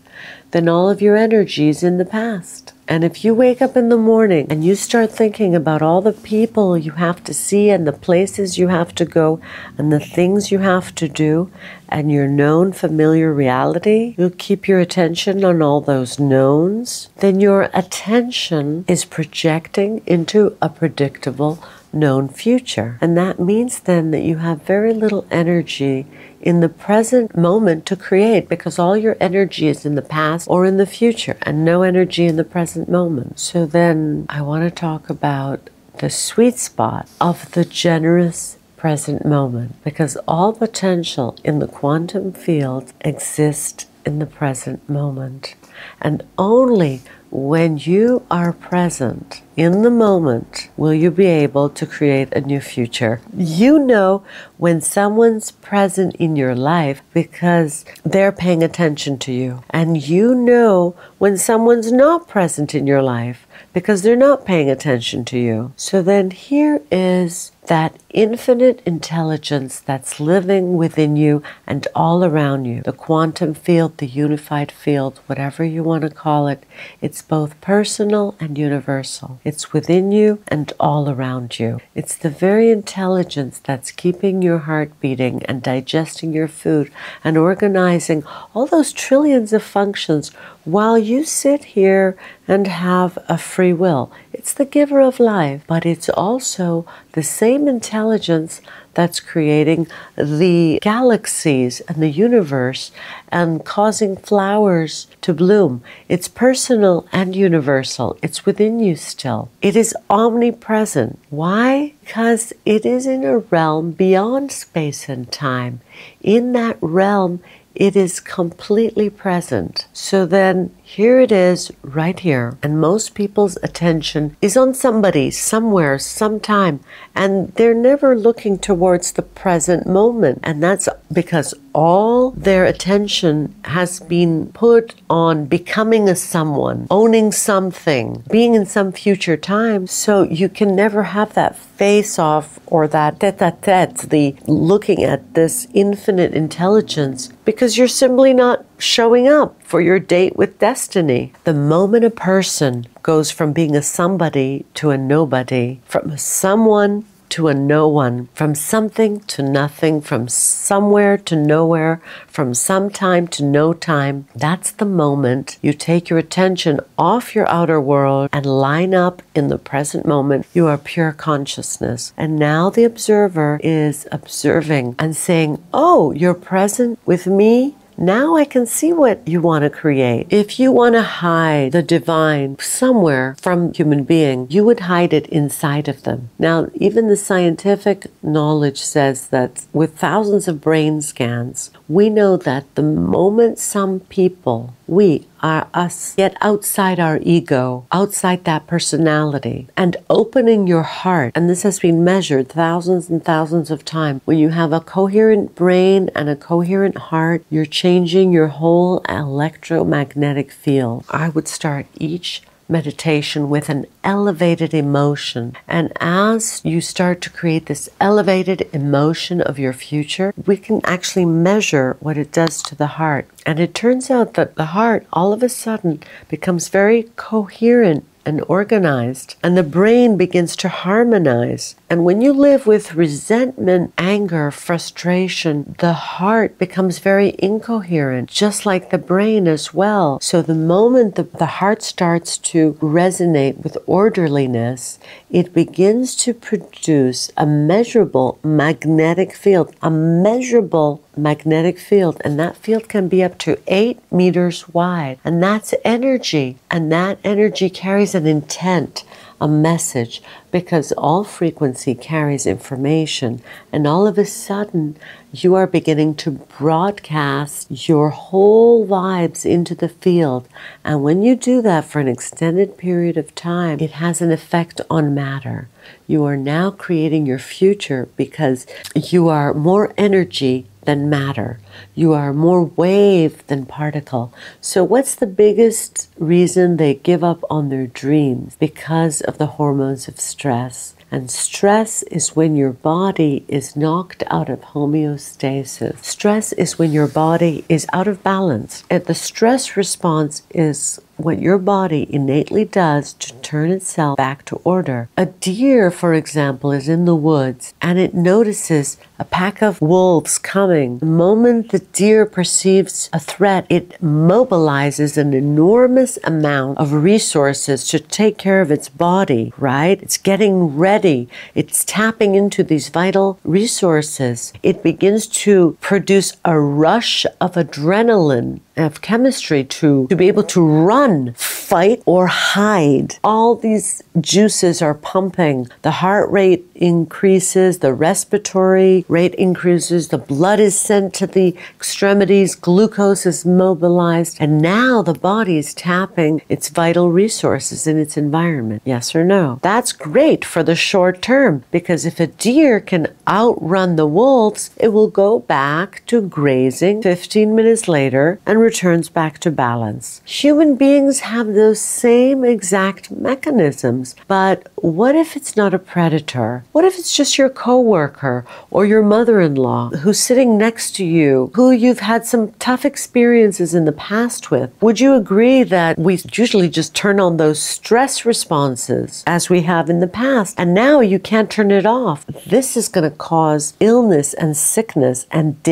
then all of your energy is in the past. And if you wake up in the morning and you start thinking about all the people you have to see and the places you have to go and the things you have to do and your known familiar reality, you'll keep your attention on all those knowns, then your attention is projecting into a predictable known future. And that means then that you have very little energy in the present moment to create because all your energy is in the past or in the future and no energy in the present moment. So then I want to talk about the sweet spot of the generous present moment because all potential in the quantum field exists in the present moment. And only when you are present in the moment will you be able to create a new future. You know when someone's present in your life because they're paying attention to you. And you know when someone's not present in your life because they're not paying attention to you. So then here is that infinite intelligence that's living within you and all around you. The quantum field, the unified field, whatever you want to call it, it's both personal and universal. It's within you and all around you. It's the very intelligence that's keeping your heart beating and digesting your food and organizing all those trillions of functions while you sit here and have a free will. It's the giver of life, but it's also the same intelligence that's creating the galaxies and the universe and causing flowers to bloom. It's personal and universal. It's within you still. It is omnipresent. Why? Because it is in a realm beyond space and time. In that realm, it is completely present. So then here it is right here. And most people's attention is on somebody, somewhere, sometime. And they're never looking towards the present moment. And that's because all their attention has been put on becoming a someone, owning something, being in some future time. So you can never have that face off or that tete a tete, the looking at this infinite intelligence, because you're simply not showing up for your date with destiny. The moment a person goes from being a somebody to a nobody, from someone to a no one, from something to nothing, from somewhere to nowhere, from some time to no time. That's the moment you take your attention off your outer world and line up in the present moment. You are pure consciousness. And now the observer is observing and saying, Oh, you're present with me? Now I can see what you want to create. If you want to hide the divine somewhere from human being, you would hide it inside of them. Now, even the scientific knowledge says that with thousands of brain scans, we know that the moment some people, we are us, get outside our ego, outside that personality, and opening your heart, and this has been measured thousands and thousands of times, when you have a coherent brain and a coherent heart, you're changing your whole electromagnetic field. I would start each meditation with an elevated emotion. And as you start to create this elevated emotion of your future, we can actually measure what it does to the heart. And it turns out that the heart all of a sudden becomes very coherent and organized, and the brain begins to harmonize. And when you live with resentment, anger, frustration, the heart becomes very incoherent, just like the brain as well. So the moment the, the heart starts to resonate with orderliness, it begins to produce a measurable magnetic field, a measurable magnetic field, and that field can be up to eight meters wide. And that's energy, and that energy carries an intent, a message, because all frequency carries information, and all of a sudden, you are beginning to broadcast your whole vibes into the field. And when you do that for an extended period of time, it has an effect on matter. You are now creating your future because you are more energy than matter. You are more wave than particle. So, what's the biggest reason they give up on their dreams? Because of the hormones of stress. And stress is when your body is knocked out of homeostasis. Stress is when your body is out of balance. And the stress response is what your body innately does to turn itself back to order. A deer, for example, is in the woods and it notices a pack of wolves coming. The moment the deer perceives a threat, it mobilizes an enormous amount of resources to take care of its body, right? It's getting ready. It's tapping into these vital resources. It begins to produce a rush of adrenaline of chemistry to, to be able to run, fight, or hide. All these juices are pumping. The heart rate increases, the respiratory rate increases, the blood is sent to the extremities, glucose is mobilized, and now the body is tapping its vital resources in its environment. Yes or no? That's great for the short term because if a deer can outrun the wolves, it will go back to grazing 15 minutes later and returns back to balance. Human beings have those same exact mechanisms, but what if it's not a predator? What if it's just your coworker or your mother-in-law who's sitting next to you, who you've had some tough experiences in the past with? Would you agree that we usually just turn on those stress responses as we have in the past, and now you can't turn it off? This is going to cause illness and sickness and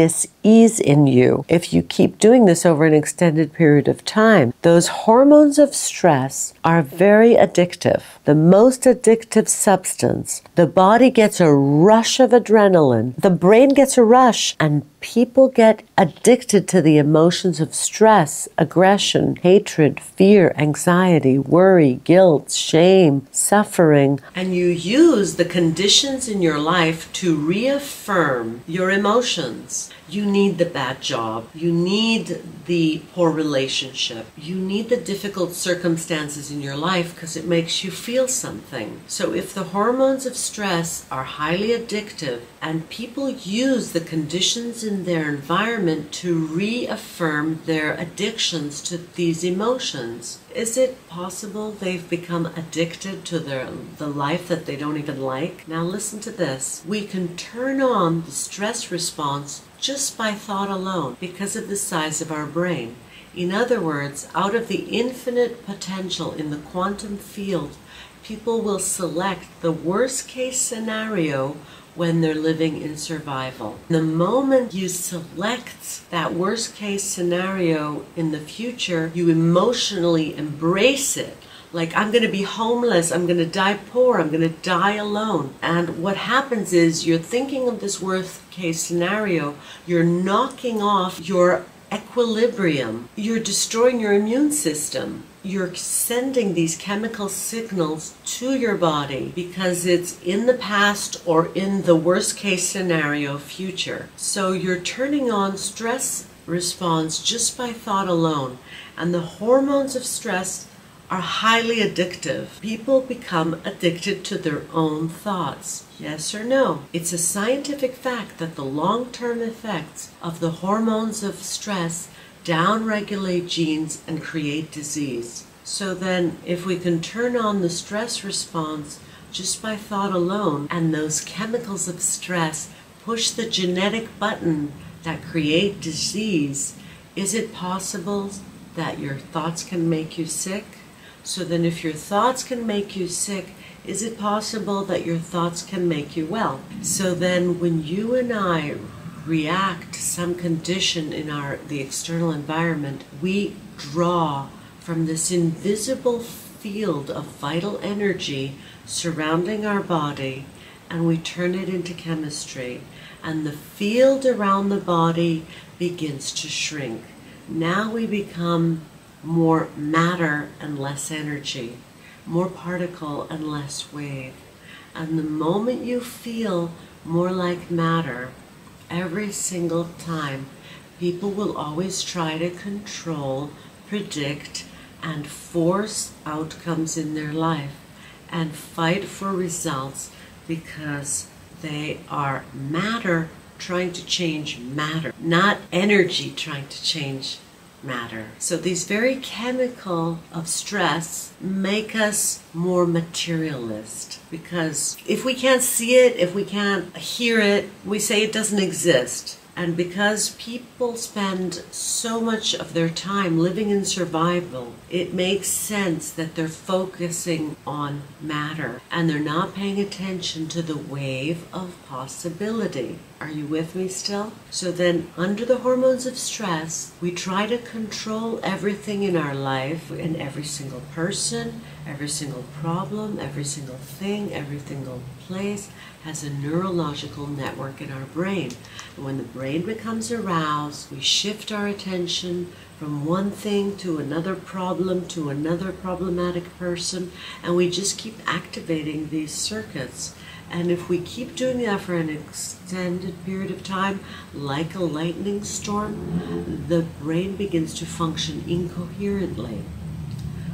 dis-ease in you if you keep doing this over an extended period of time. Those hormones of stress are very addictive. The most addictive substance. The body gets a rush of adrenaline. The brain gets a rush and people get addicted to the emotions of stress, aggression, hatred, fear, anxiety, worry, guilt, shame, suffering. And you use the conditions in your life to reaffirm your emotions. You need the bad job. You need the poor relationship. You need the difficult circumstances in your life because it makes you feel something. So, if the hormones of stress are highly addictive and people use the conditions in their environment to reaffirm their addictions to these emotions, is it possible they've become addicted to their the life that they don't even like? Now listen to this. We can turn on the stress response just by thought alone because of the size of our brain. In other words, out of the infinite potential in the quantum field, people will select the worst case scenario when they're living in survival. The moment you select that worst case scenario in the future, you emotionally embrace it. Like, I'm going to be homeless, I'm going to die poor, I'm going to die alone. And what happens is you're thinking of this worst case scenario, you're knocking off your equilibrium. You're destroying your immune system. You're sending these chemical signals to your body because it's in the past or in the worst case scenario, future. So you're turning on stress response just by thought alone. And the hormones of stress are highly addictive. People become addicted to their own thoughts. Yes or no? It's a scientific fact that the long term effects of the hormones of stress downregulate genes and create disease. So then, if we can turn on the stress response just by thought alone, and those chemicals of stress push the genetic button that create disease, is it possible that your thoughts can make you sick? So then, if your thoughts can make you sick, is it possible that your thoughts can make you well? So then, when you and I react to some condition in our the external environment, we draw from this invisible field of vital energy surrounding our body and we turn it into chemistry and the field around the body begins to shrink. Now we become more matter and less energy, more particle and less wave. And the moment you feel more like matter, every single time, people will always try to control, predict, and force outcomes in their life and fight for results because they are matter trying to change matter, not energy trying to change matter. So these very chemical of stress make us more materialist because if we can't see it, if we can't hear it, we say it doesn't exist. And because people spend so much of their time living in survival, it makes sense that they're focusing on matter and they're not paying attention to the wave of possibility. Are you with me still? So then, under the hormones of stress, we try to control everything in our life and every single person, every single problem, every single thing, every single place has a neurological network in our brain. And when the brain becomes aroused, we shift our attention from one thing to another problem to another problematic person, and we just keep activating these circuits. And if we keep doing that for an extended period of time, like a lightning storm, the brain begins to function incoherently.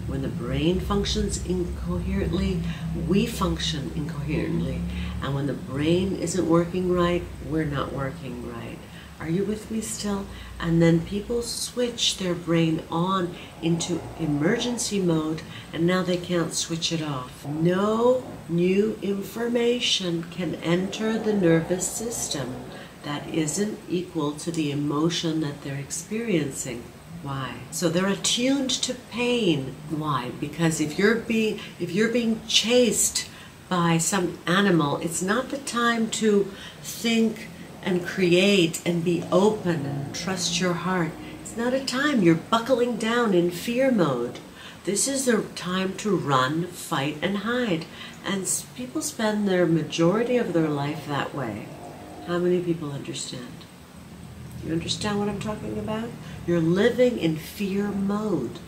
When the brain functions incoherently, we function incoherently. And when the brain isn't working right, we're not working right. Are you with me still? And then people switch their brain on into emergency mode and now they can't switch it off. No new information can enter the nervous system that isn't equal to the emotion that they're experiencing. Why? So they're attuned to pain. Why? Because if you're being if you're being chased by some animal, it's not the time to think and create and be open and trust your heart. It's not a time you're buckling down in fear mode. This is a time to run, fight, and hide. And people spend their majority of their life that way. How many people understand? You understand what I'm talking about? You're living in fear mode,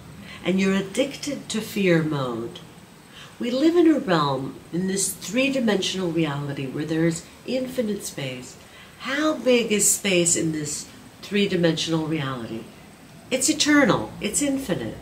and you're addicted to fear mode. We live in a realm, in this three dimensional reality where there is infinite space. How big is space in this three dimensional reality? It's eternal, it's infinite.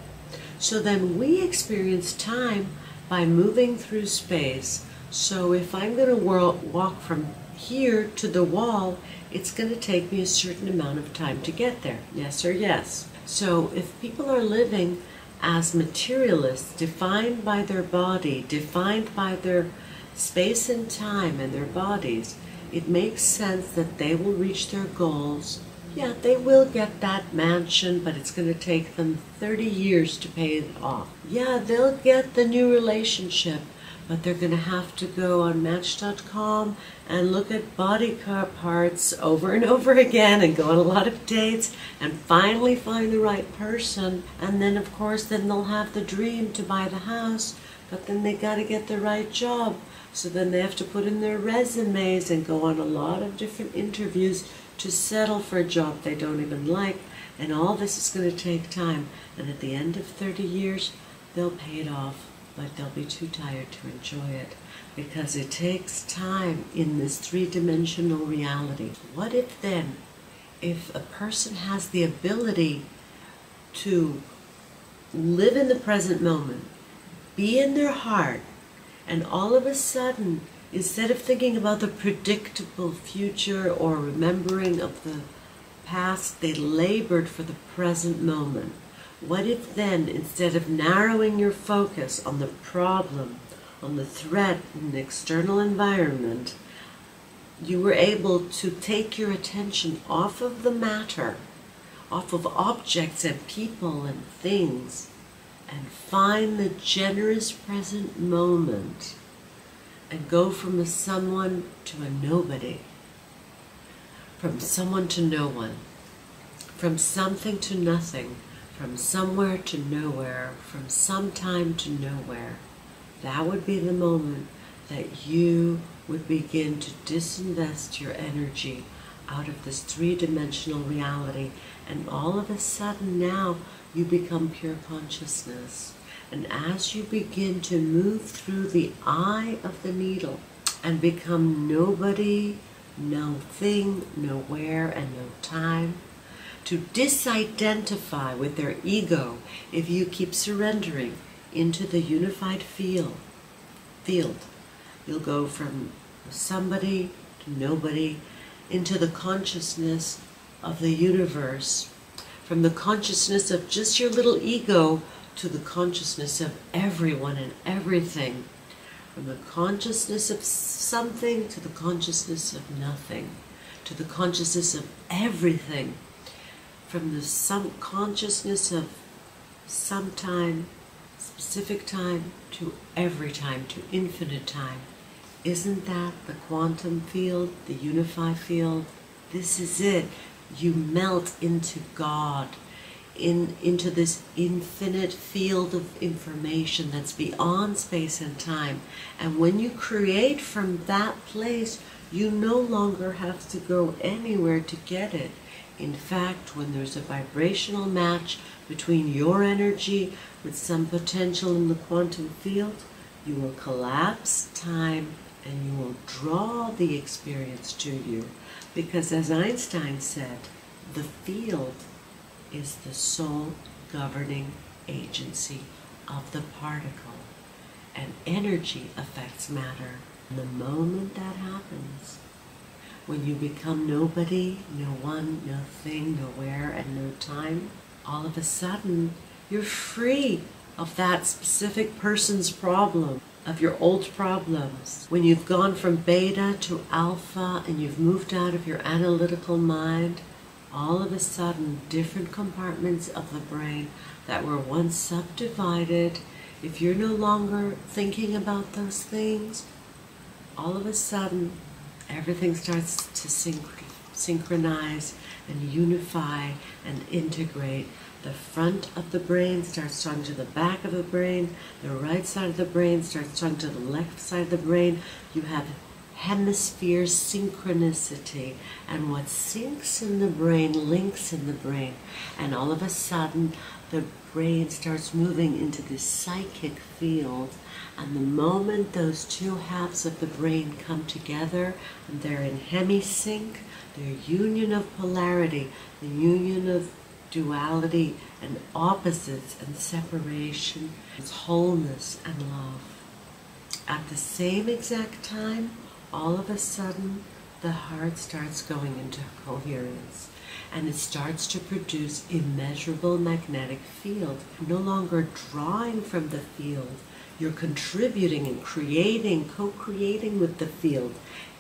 So then we experience time by moving through space. So if I'm going to walk from here to the wall, it's going to take me a certain amount of time to get there. Yes or yes? So if people are living as materialists, defined by their body, defined by their space and time and their bodies, it makes sense that they will reach their goals. Yeah, they will get that mansion, but it's going to take them 30 years to pay it off. Yeah, they'll get the new relationship, but they're going to have to go on Match.com and look at body car parts over and over again and go on a lot of dates and finally find the right person. And then, of course, then they'll have the dream to buy the house, but then they got to get the right job. So then they have to put in their resumes and go on a lot of different interviews to settle for a job they don't even like. And all this is going to take time. And at the end of 30 years, they'll pay it off, but they'll be too tired to enjoy it because it takes time in this three dimensional reality. What if then, if a person has the ability to live in the present moment, be in their heart, and all of a sudden, instead of thinking about the predictable future or remembering of the past, they labored for the present moment. What if then, instead of narrowing your focus on the problem, on the threat in the external environment, you were able to take your attention off of the matter, off of objects and people and things, and find the generous present moment and go from a someone to a nobody, from someone to no one, from something to nothing, from somewhere to nowhere, from sometime to nowhere. That would be the moment that you would begin to disinvest your energy out of this three dimensional reality, and all of a sudden now you become pure consciousness. And as you begin to move through the eye of the needle and become nobody, no thing, nowhere, and no time, to disidentify with their ego if you keep surrendering into the unified field, field. You'll go from somebody to nobody into the consciousness of the universe from the consciousness of just your little ego to the consciousness of everyone and everything, from the consciousness of something to the consciousness of nothing, to the consciousness of everything, from the some consciousness of some time, specific time, to every time, to infinite time. Isn't that the quantum field, the unify field? This is it you melt into God, in, into this infinite field of information that's beyond space and time. And when you create from that place, you no longer have to go anywhere to get it. In fact, when there's a vibrational match between your energy with some potential in the quantum field, you will collapse time and you will draw the experience to you. Because as Einstein said, the field is the sole governing agency of the particle, and energy affects matter. The moment that happens, when you become nobody, no one, no thing, nowhere, and no time, all of a sudden you're free of that specific person's problem of your old problems. When you've gone from beta to alpha and you've moved out of your analytical mind, all of a sudden, different compartments of the brain that were once subdivided, if you're no longer thinking about those things, all of a sudden, everything starts to synch- synchronize and unify and integrate the front of the brain starts talking to the back of the brain. The right side of the brain starts talking to the left side of the brain. You have hemisphere synchronicity. And what syncs in the brain links in the brain. And all of a sudden, the brain starts moving into this psychic field. And the moment those two halves of the brain come together and they're in hemisync, their union of polarity, the union of duality and opposites and separation, is wholeness and love. At the same exact time, all of a sudden, the heart starts going into coherence and it starts to produce immeasurable magnetic field. No longer drawing from the field, you're contributing and creating, co-creating with the field.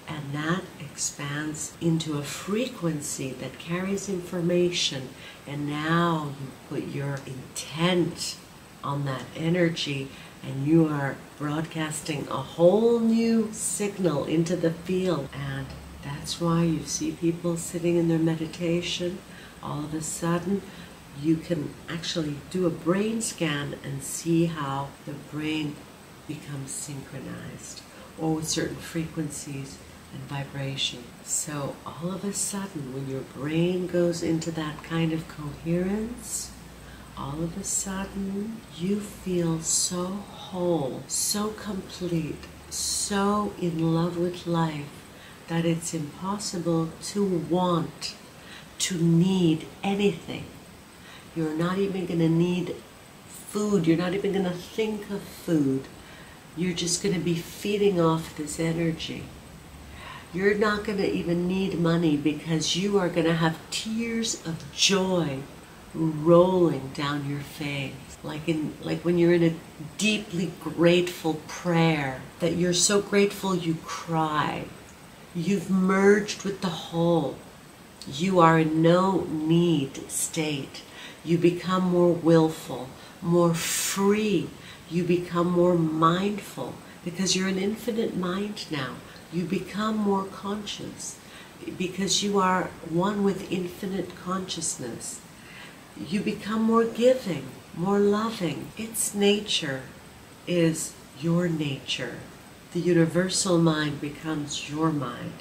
And that expands into a frequency that carries information. And now you put your intent on that energy and you are broadcasting a whole new signal into the field. And that's why you see people sitting in their meditation, all of a sudden, you can actually do a brain scan and see how the brain becomes synchronized or with certain frequencies and vibration. So all of a sudden, when your brain goes into that kind of coherence, all of a sudden you feel so whole, so complete, so in love with life that it's impossible to want, to need anything. You're not even going to need food. You're not even going to think of food. You're just going to be feeding off this energy. You're not going to even need money because you are going to have tears of joy rolling down your face. Like in like when you're in a deeply grateful prayer that you're so grateful you cry. You've merged with the whole. You are in no need state. You become more willful, more free. You become more mindful because you're an infinite mind now. You become more conscious because you are one with infinite consciousness. You become more giving, more loving. Its nature is your nature. The universal mind becomes your mind.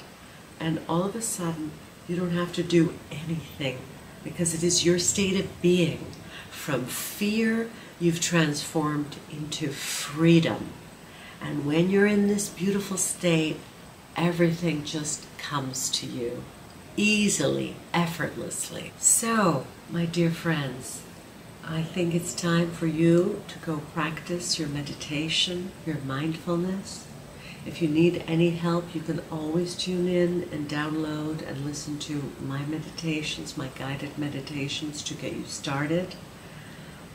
And all of a sudden, you don't have to do anything because it is your state of being. From fear, you've transformed into freedom. And when you're in this beautiful state, everything just comes to you easily, effortlessly. So, my dear friends, I think it's time for you to go practice your meditation, your mindfulness. If you need any help, you can always tune in and download and listen to my meditations, my guided meditations to get you started.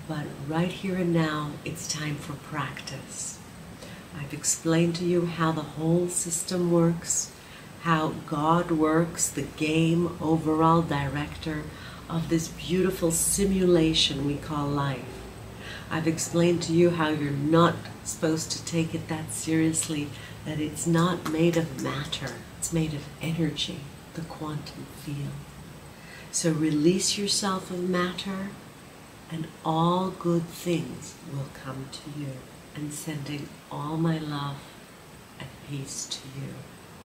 But right here and now, it's time for practice. I've explained to you how the whole system works, how God works, the game overall director of this beautiful simulation we call life. I've explained to you how you're not supposed to take it that seriously, that it's not made of matter, it's made of energy, the quantum field. So release yourself of matter, and all good things will come to you. And sending all my love and peace to you.